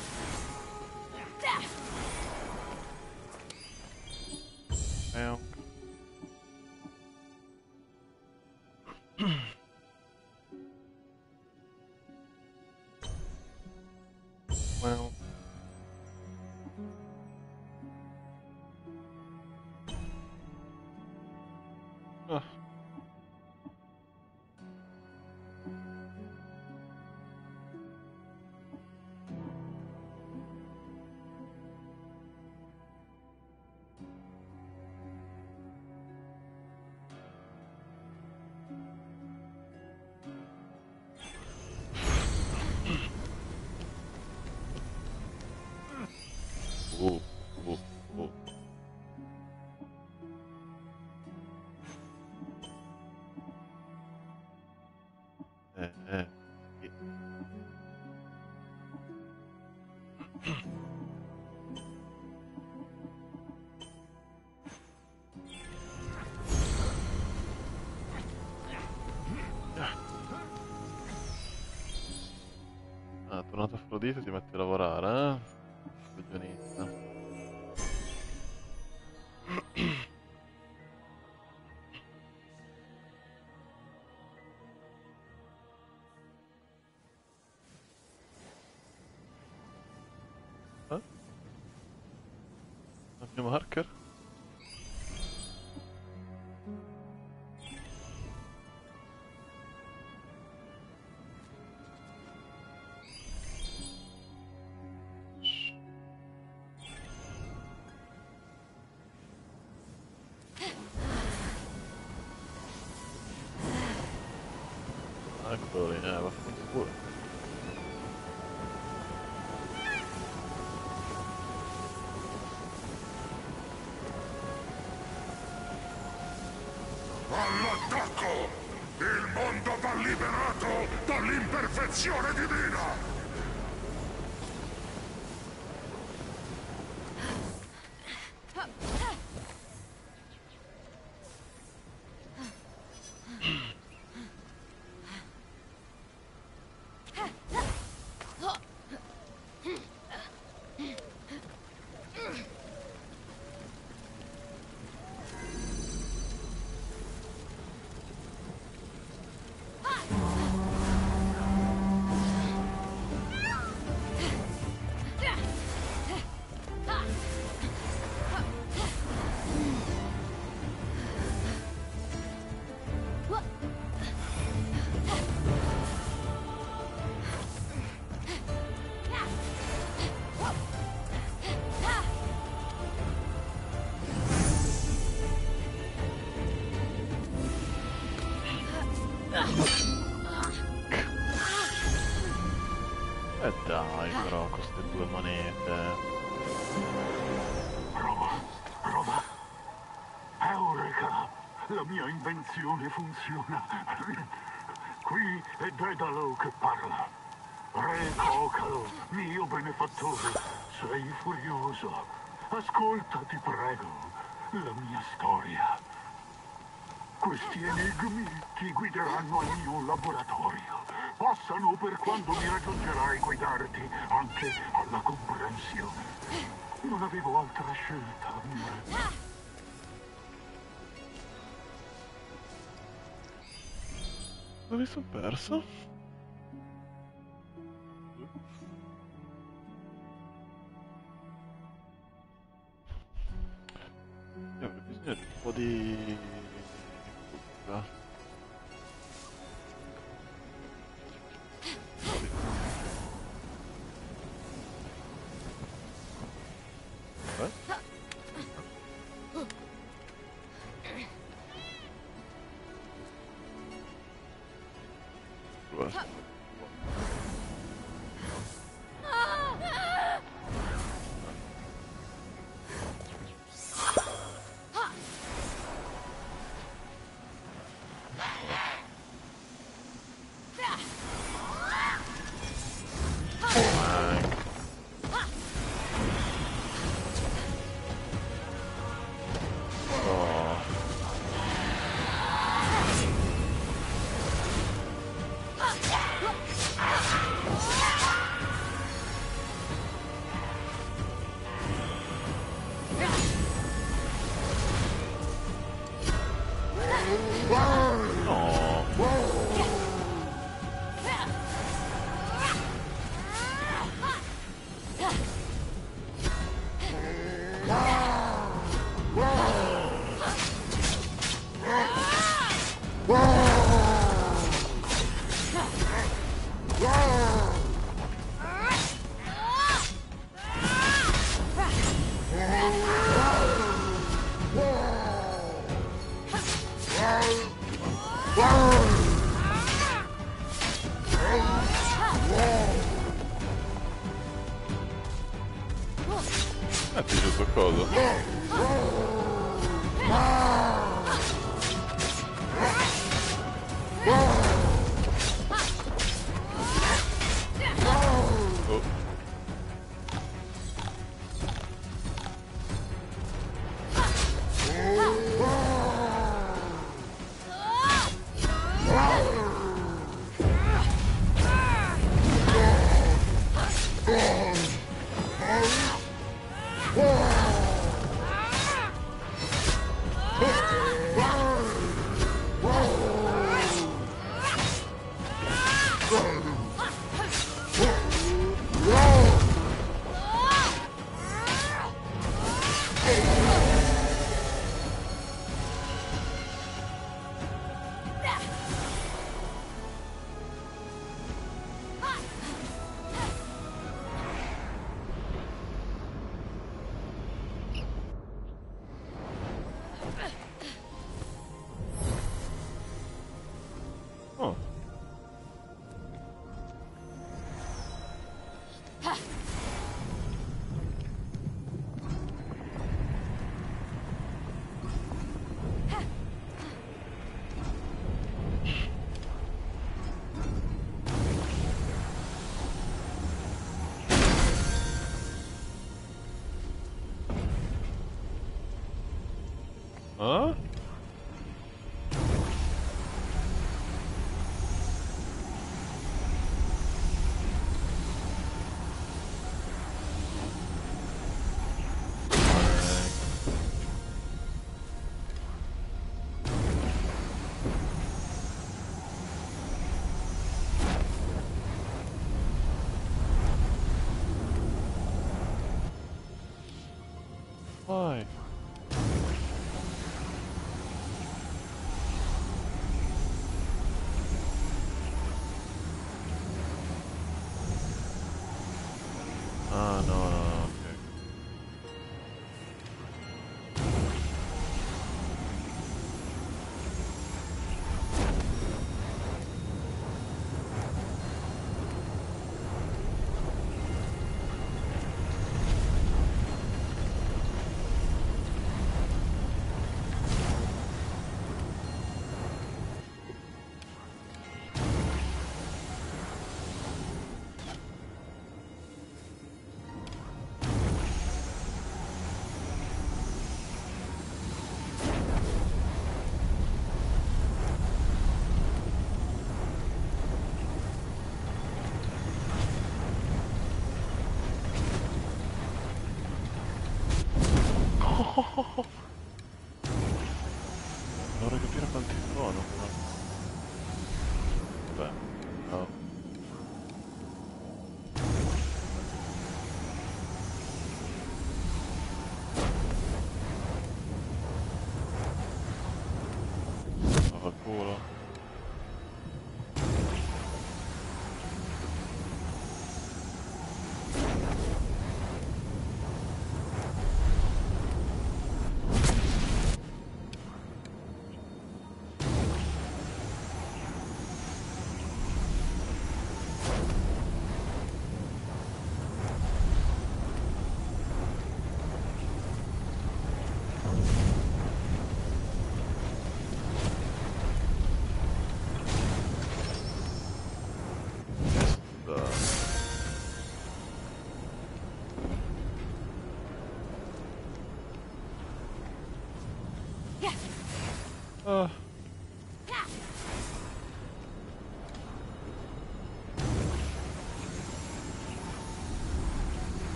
Speaker 6: Eh. Ah, tornato Afrodite ti metti a lavorare, eh? Eccolo lì, eh, vaffanculo.
Speaker 7: All'attacco! Il mondo va liberato dall'imperfezione divina!
Speaker 8: Invenzione funziona. Qui è Dedalo che parla. Re Cocalo, mio benefattore, sei furioso. Ascolta, ti prego, la mia storia. Questi enigmi ti guideranno al mio laboratorio. Possano, per quando mi raggiungerai, guidarti anche alla comprensione. Non avevo altra scelta, mio
Speaker 6: Dove mi sono perso? Avrei bisogno di un po' di...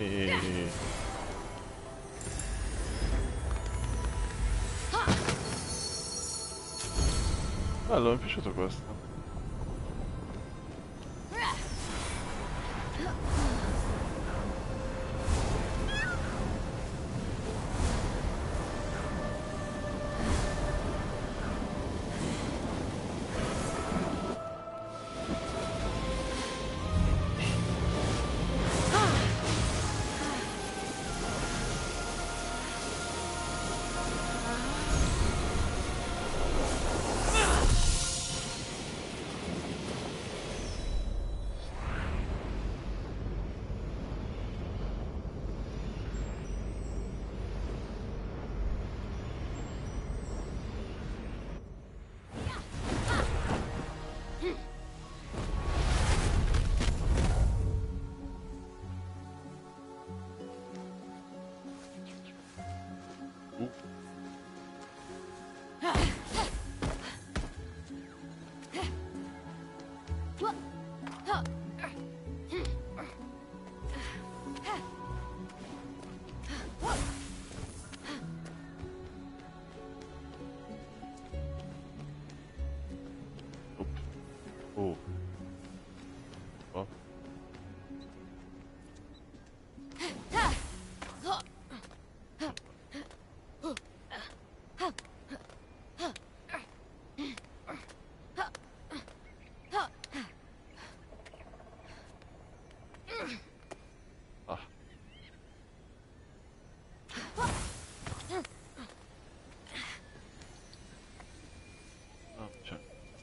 Speaker 6: E... Bello, mi è piaciuto questo.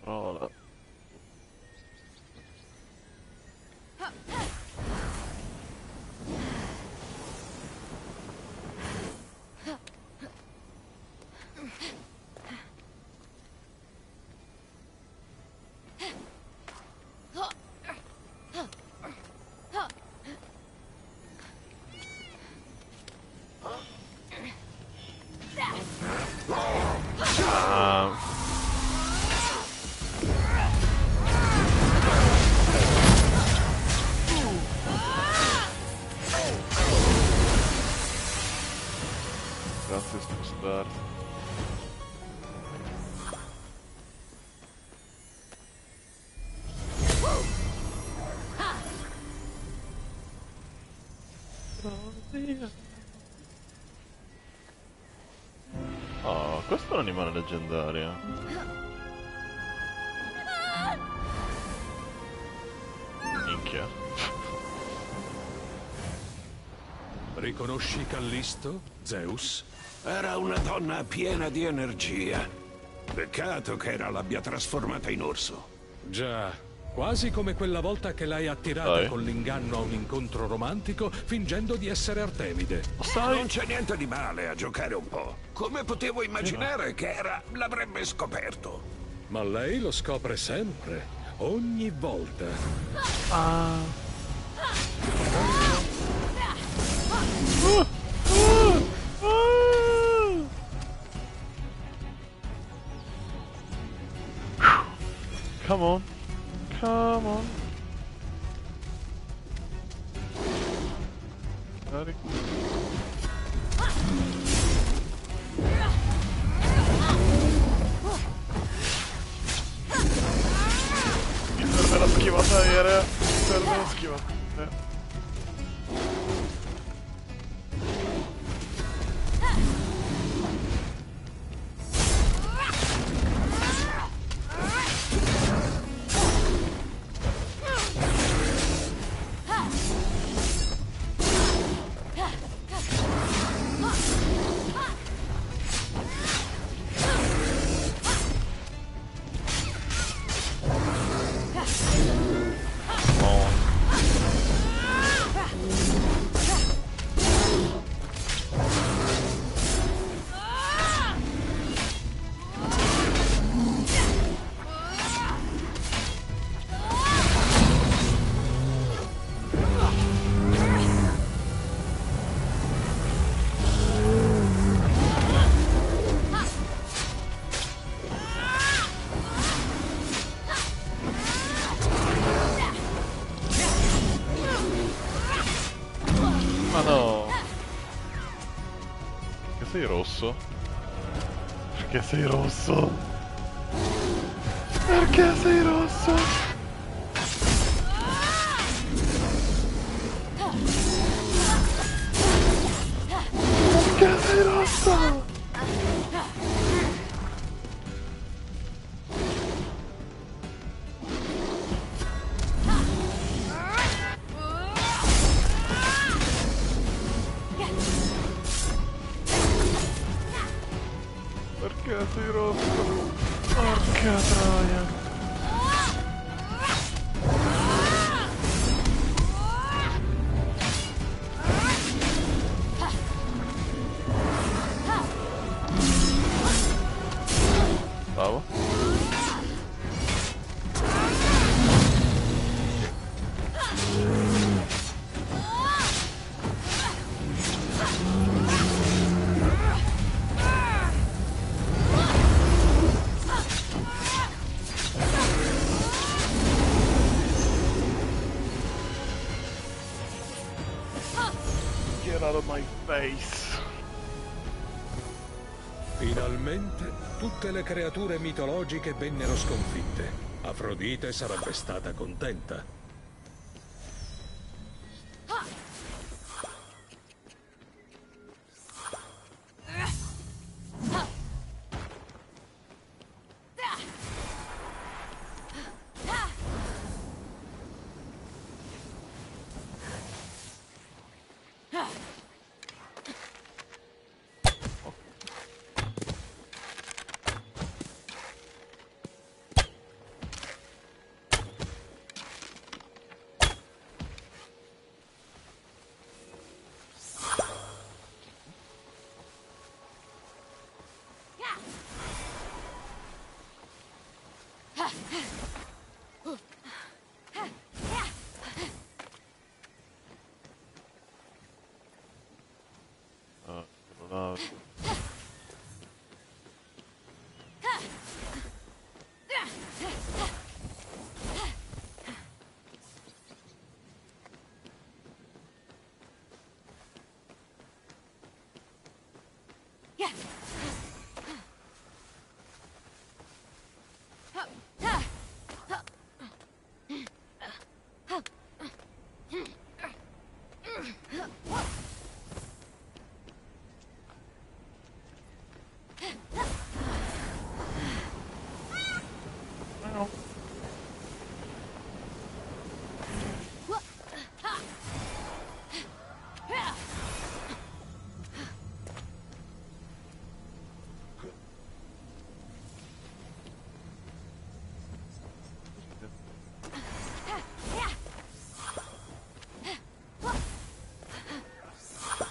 Speaker 6: C'è. Un animale leggendario. Minchia.
Speaker 1: Riconosci Callisto? Zeus?
Speaker 2: Era una donna piena di energia. Peccato che era l'abbia trasformata in orso.
Speaker 1: Già, quasi come quella volta che l'hai attirata
Speaker 6: Dai.
Speaker 1: con l'inganno a un incontro romantico fingendo di essere Artemide.
Speaker 2: Non c'è niente di male a giocare un po'. Come potevo immaginare che era l'avrebbe scoperto?
Speaker 1: Ma lei lo scopre sempre, ogni volta.
Speaker 6: Come sei rosso? Perché sei rosso? Perché sei rosso? Perché sei rosso?
Speaker 1: Creature mitologiche vennero sconfitte. Afrodite sarebbe stata contenta.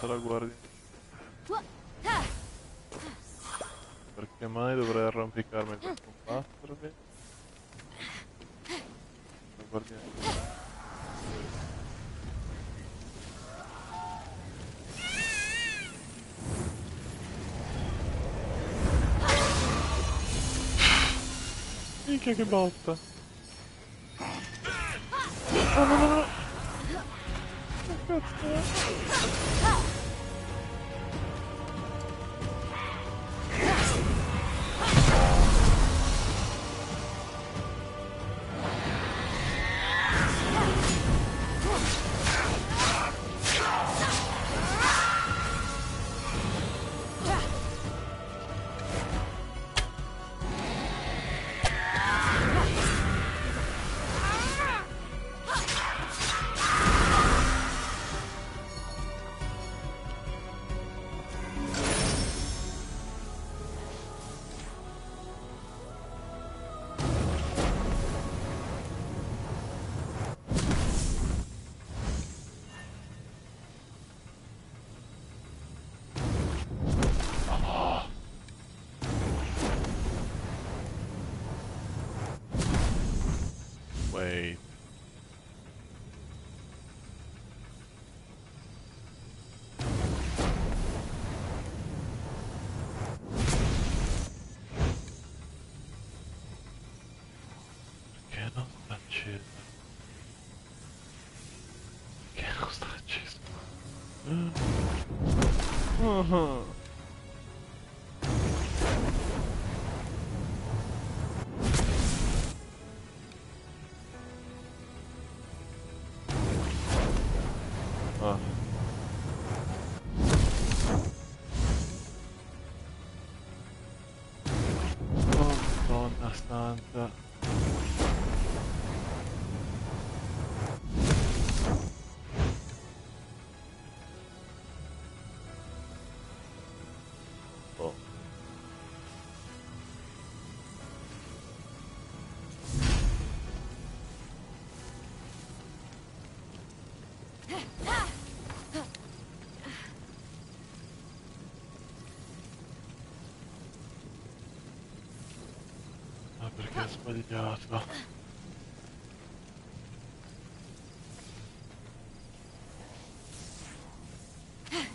Speaker 6: Passa la guardia.
Speaker 4: Ah,
Speaker 6: Perché mai dovrei arrampicarmi per combattervi? La guardia... Minchia che botta! No, no, no, no! Perché non sta accesa? Perché non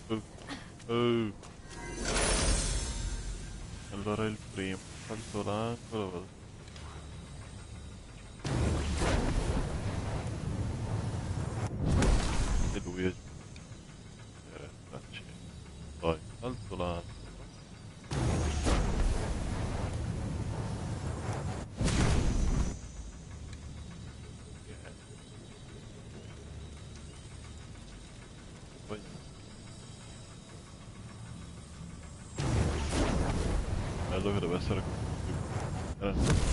Speaker 6: Oh. Oh. Allora il primo, salto l'angolo, Ja dok da.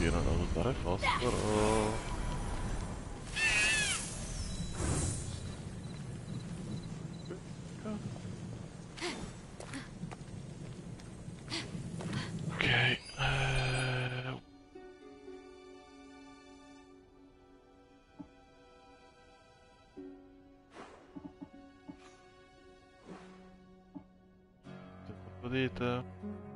Speaker 6: pieno ad usare fosforo ok eh... Vedete?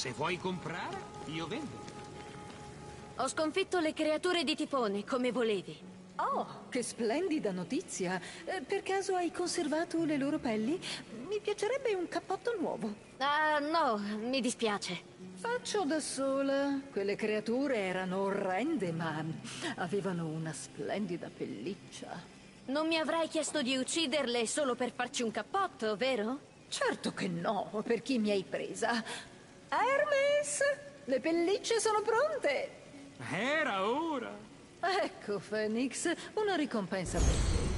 Speaker 3: Se vuoi comprare, io vendo.
Speaker 4: Ho sconfitto le creature di tifone, come volevi.
Speaker 5: Oh, che splendida notizia! Eh, Per caso hai conservato le loro pelli? Mi piacerebbe un cappotto nuovo.
Speaker 4: Ah, no, mi dispiace.
Speaker 5: Faccio da sola. Quelle creature erano orrende, ma avevano una splendida pelliccia.
Speaker 4: Non mi avrai chiesto di ucciderle solo per farci un cappotto, vero?
Speaker 5: Certo che no, per chi mi hai presa? Hermes! Le pellicce sono pronte!
Speaker 3: Era ora.
Speaker 5: Ecco, Phoenix, una ricompensa per te.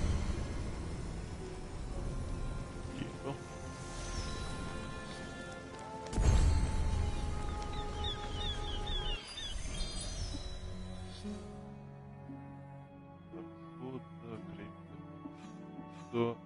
Speaker 6: Tipo.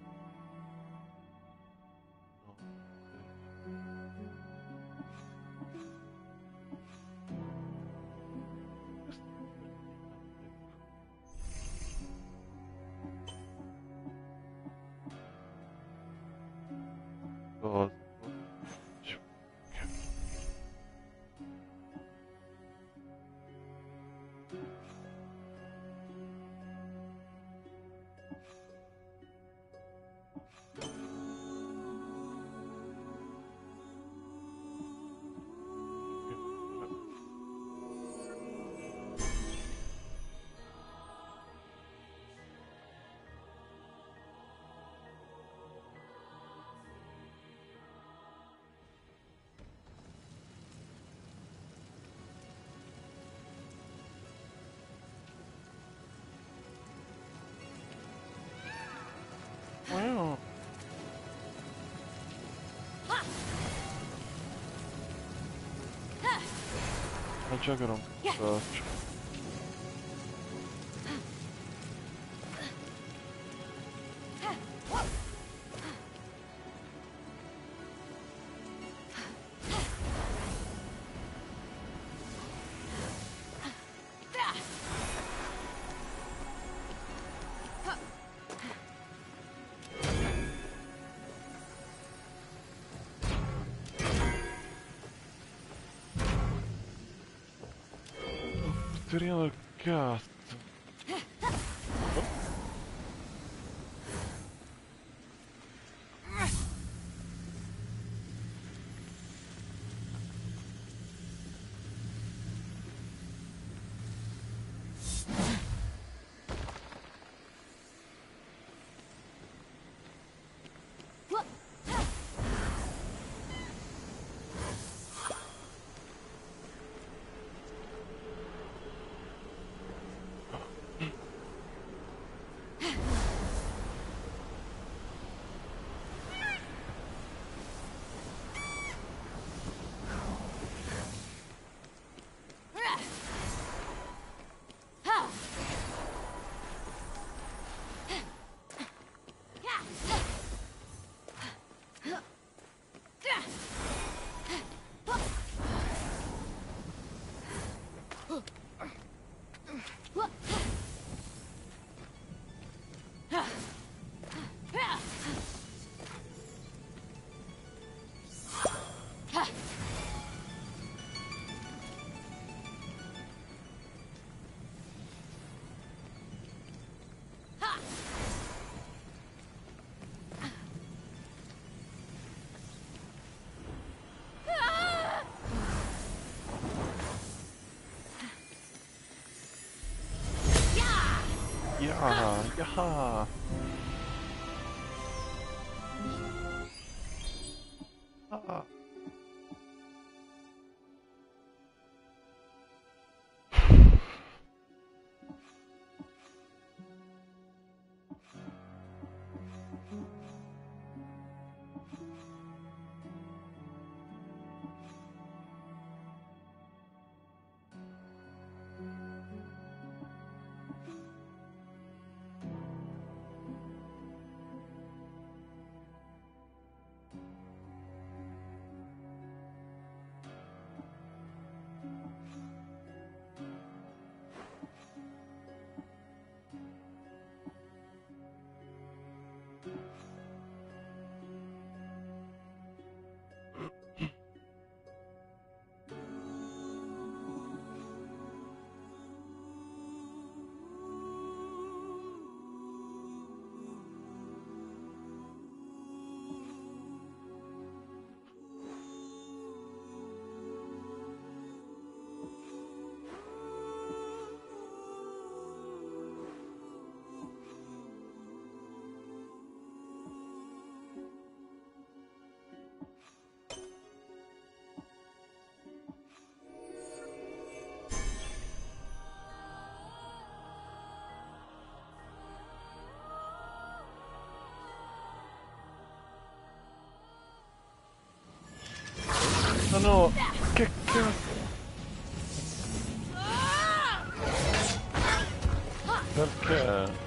Speaker 6: Ma già che non faccio. Batteria no! Che cazzo! Perché?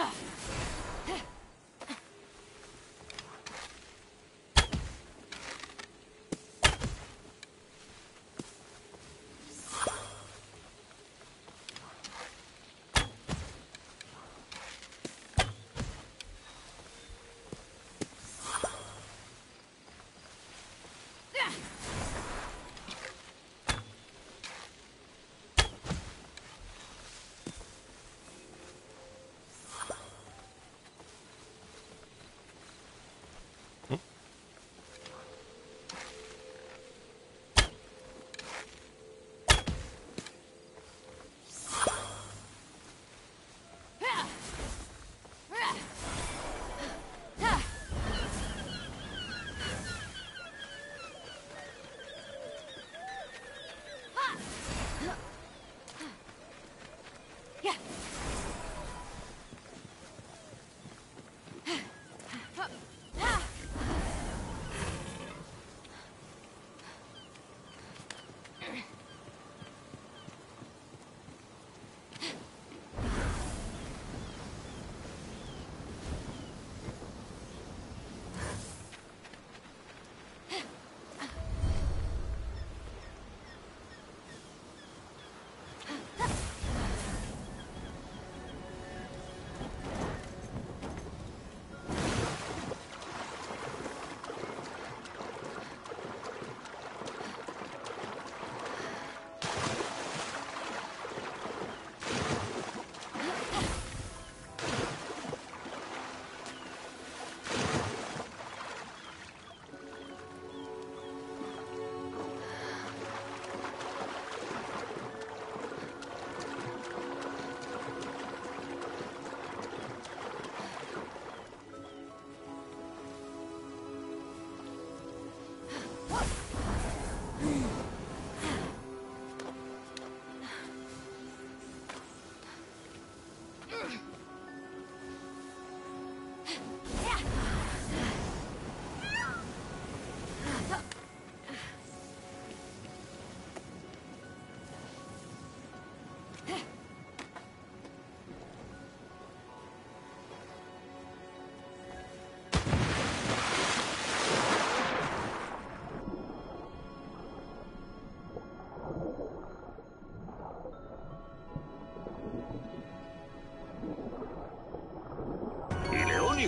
Speaker 2: Huh.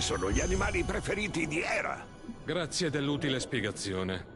Speaker 2: Sono gli animali preferiti di Era.
Speaker 1: Grazie dell'utile spiegazione.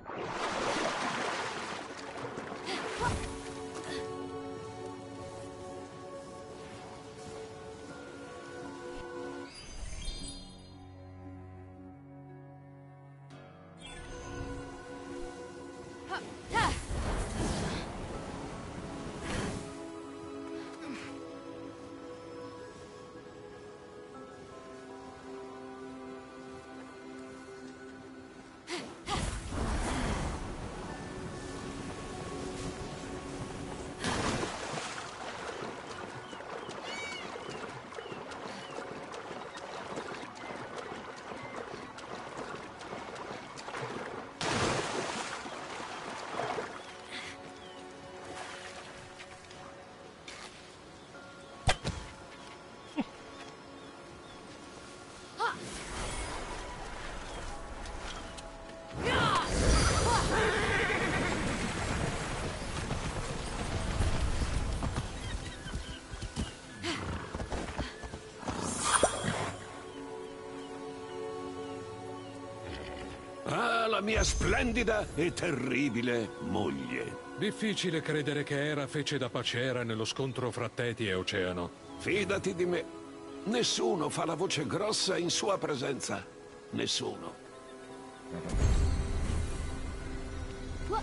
Speaker 2: Mia splendida e terribile moglie.
Speaker 1: Difficile credere che Era fece da pacera nello scontro fra Teti e Oceano.
Speaker 2: Fidati di me. Nessuno fa la voce grossa in sua presenza. Nessuno.
Speaker 6: Ah,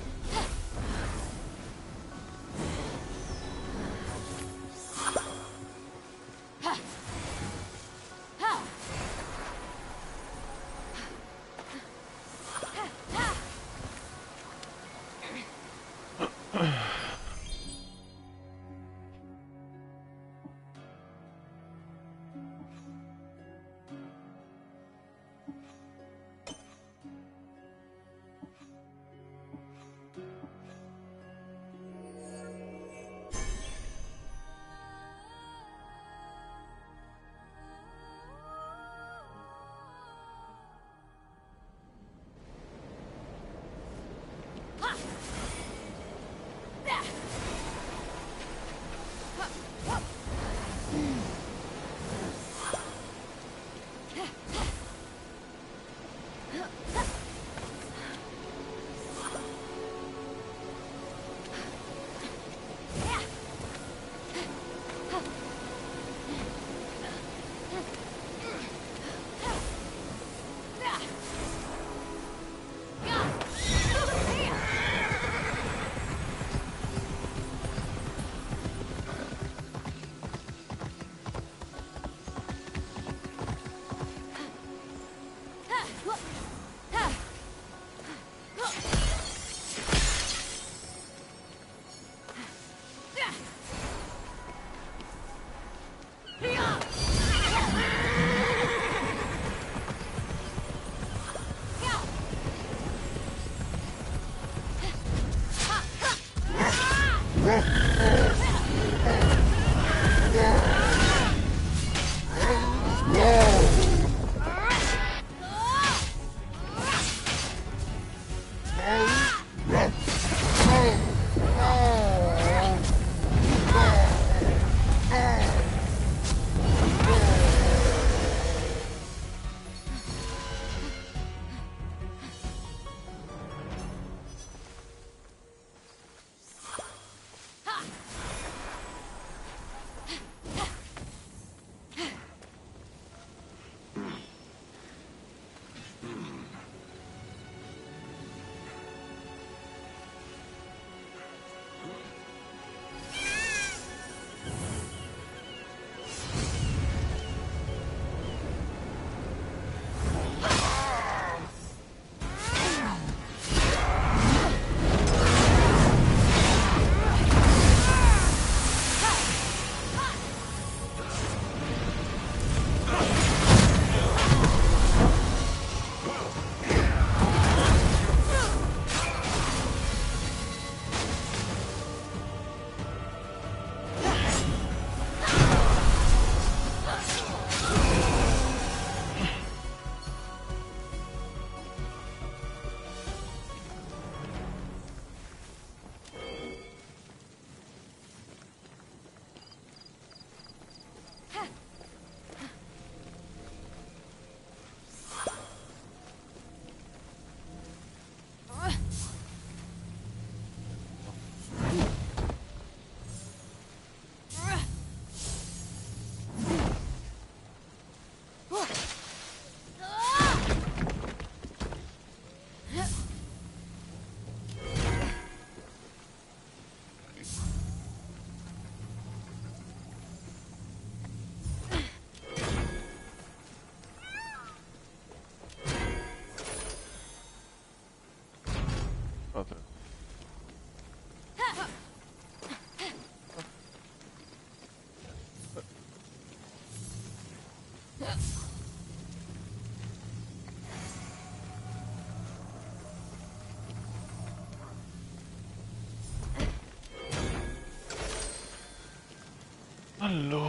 Speaker 6: Allora,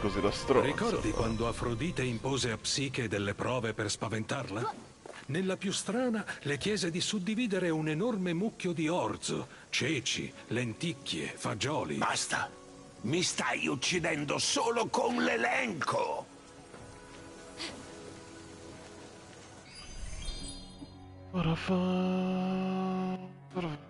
Speaker 6: così da stronzo.
Speaker 1: Ricordi quando Afrodite impose a Psiche delle prove per spaventarla? Nella più strana le chiese di suddividere un enorme mucchio di orzo, ceci, lenticchie, fagioli.
Speaker 2: Basta. Mi stai uccidendo solo con l'elenco.
Speaker 6: Ora fa... ora fa...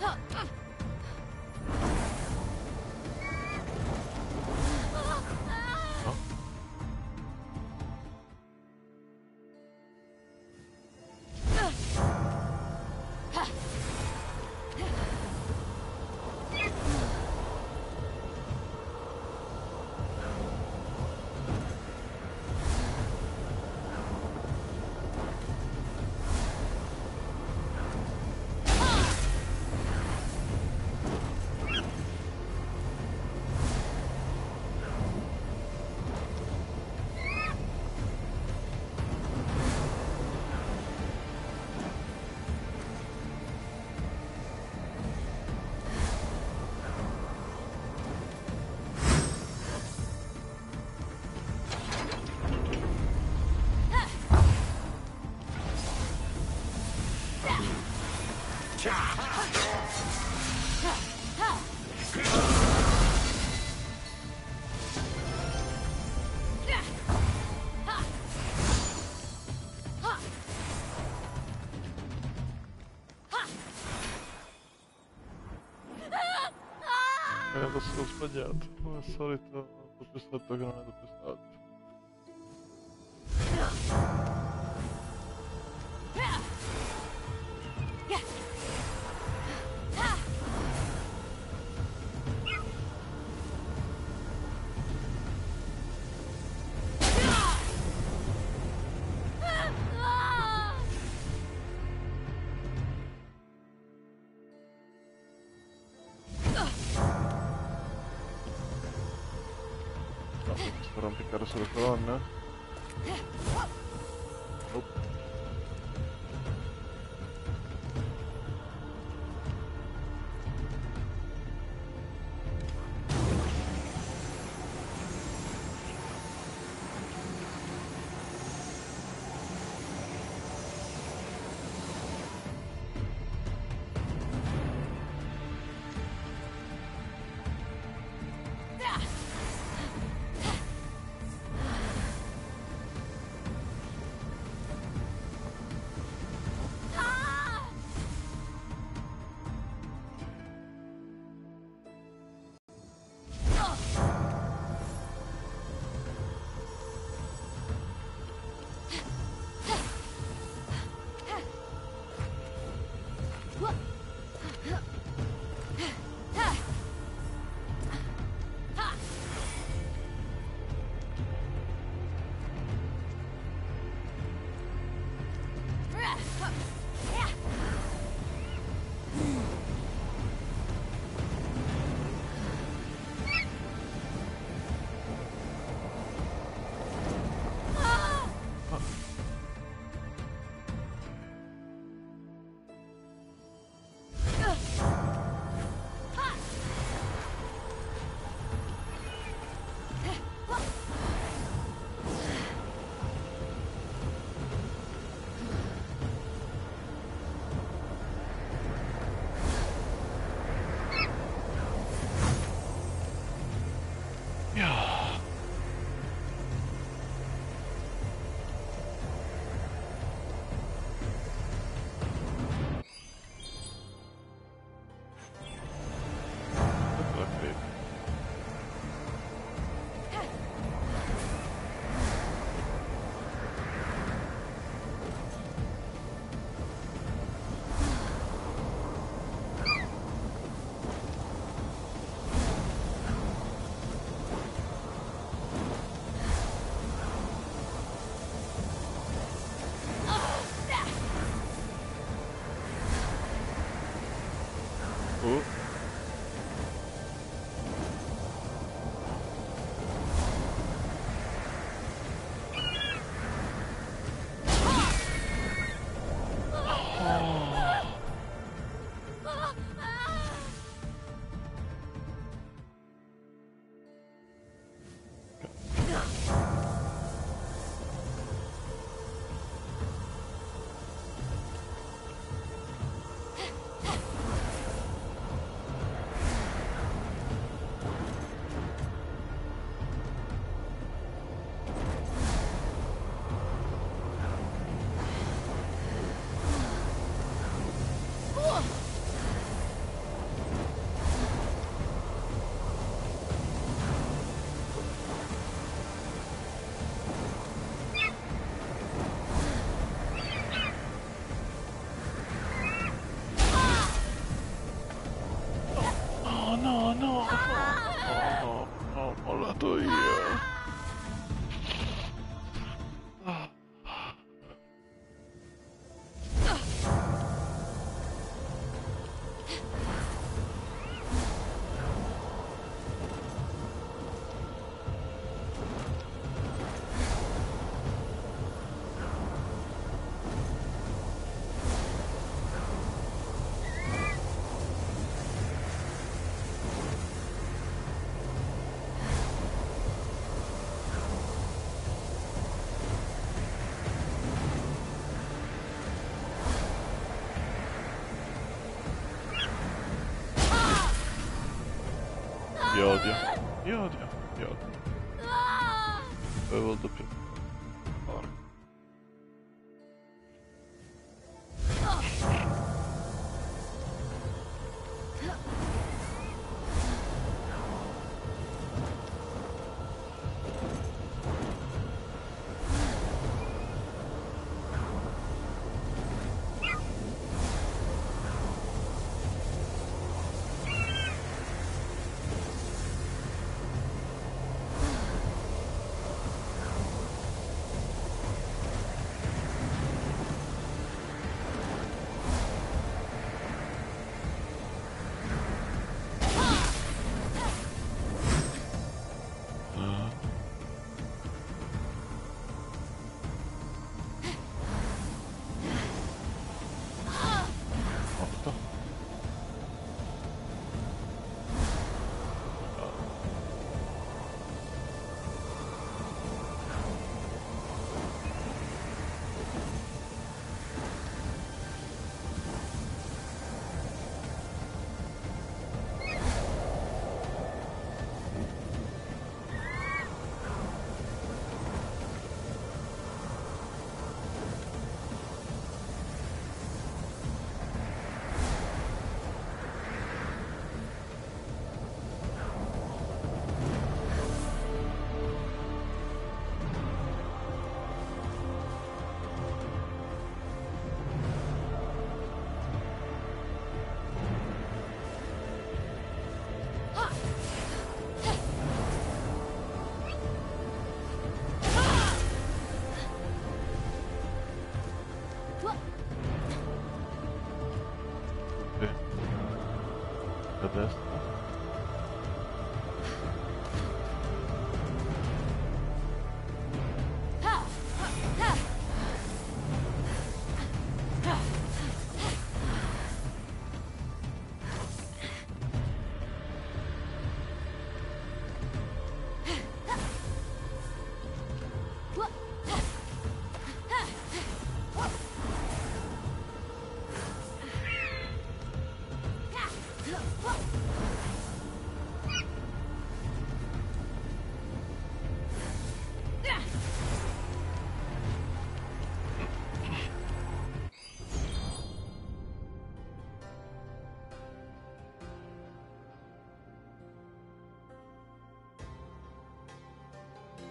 Speaker 6: Huh. Ho sbagliato. Come al solito, doppio salto che non è doppio salto. No, sto arrampicare sulle Li odio. Li odio. Li odio.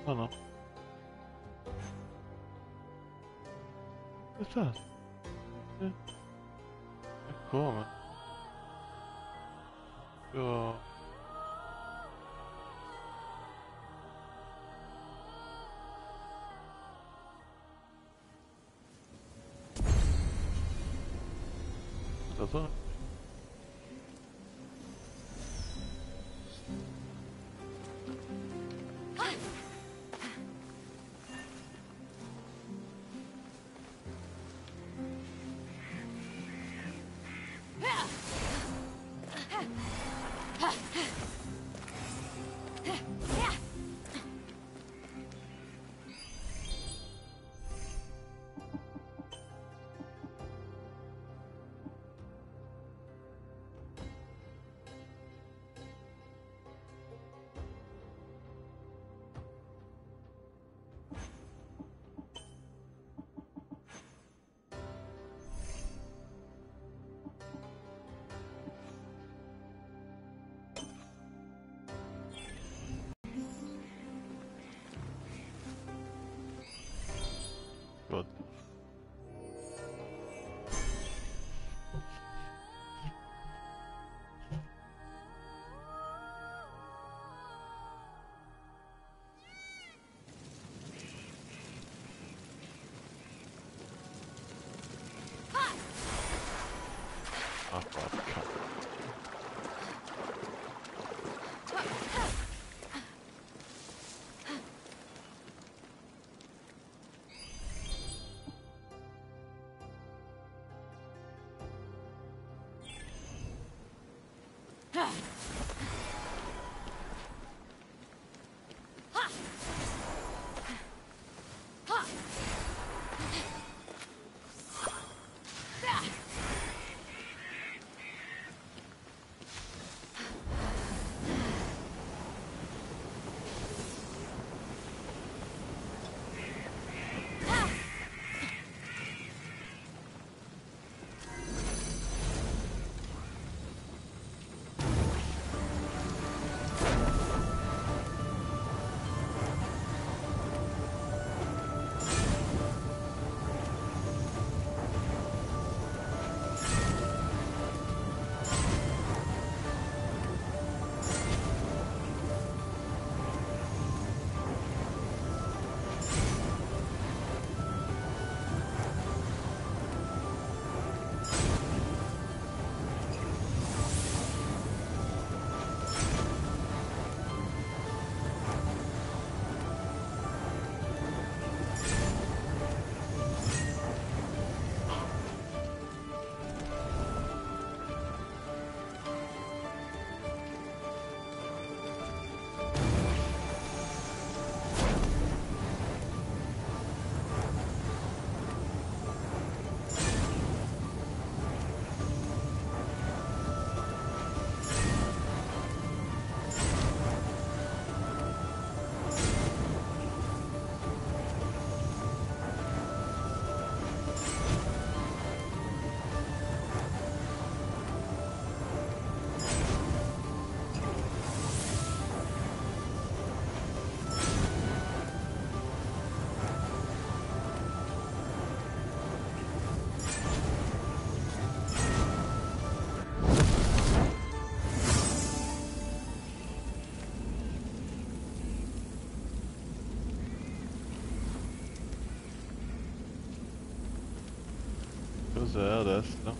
Speaker 6: No, no. Aspetta. Eh. E come? Io... Aspetta. God. Huh. é essa, não?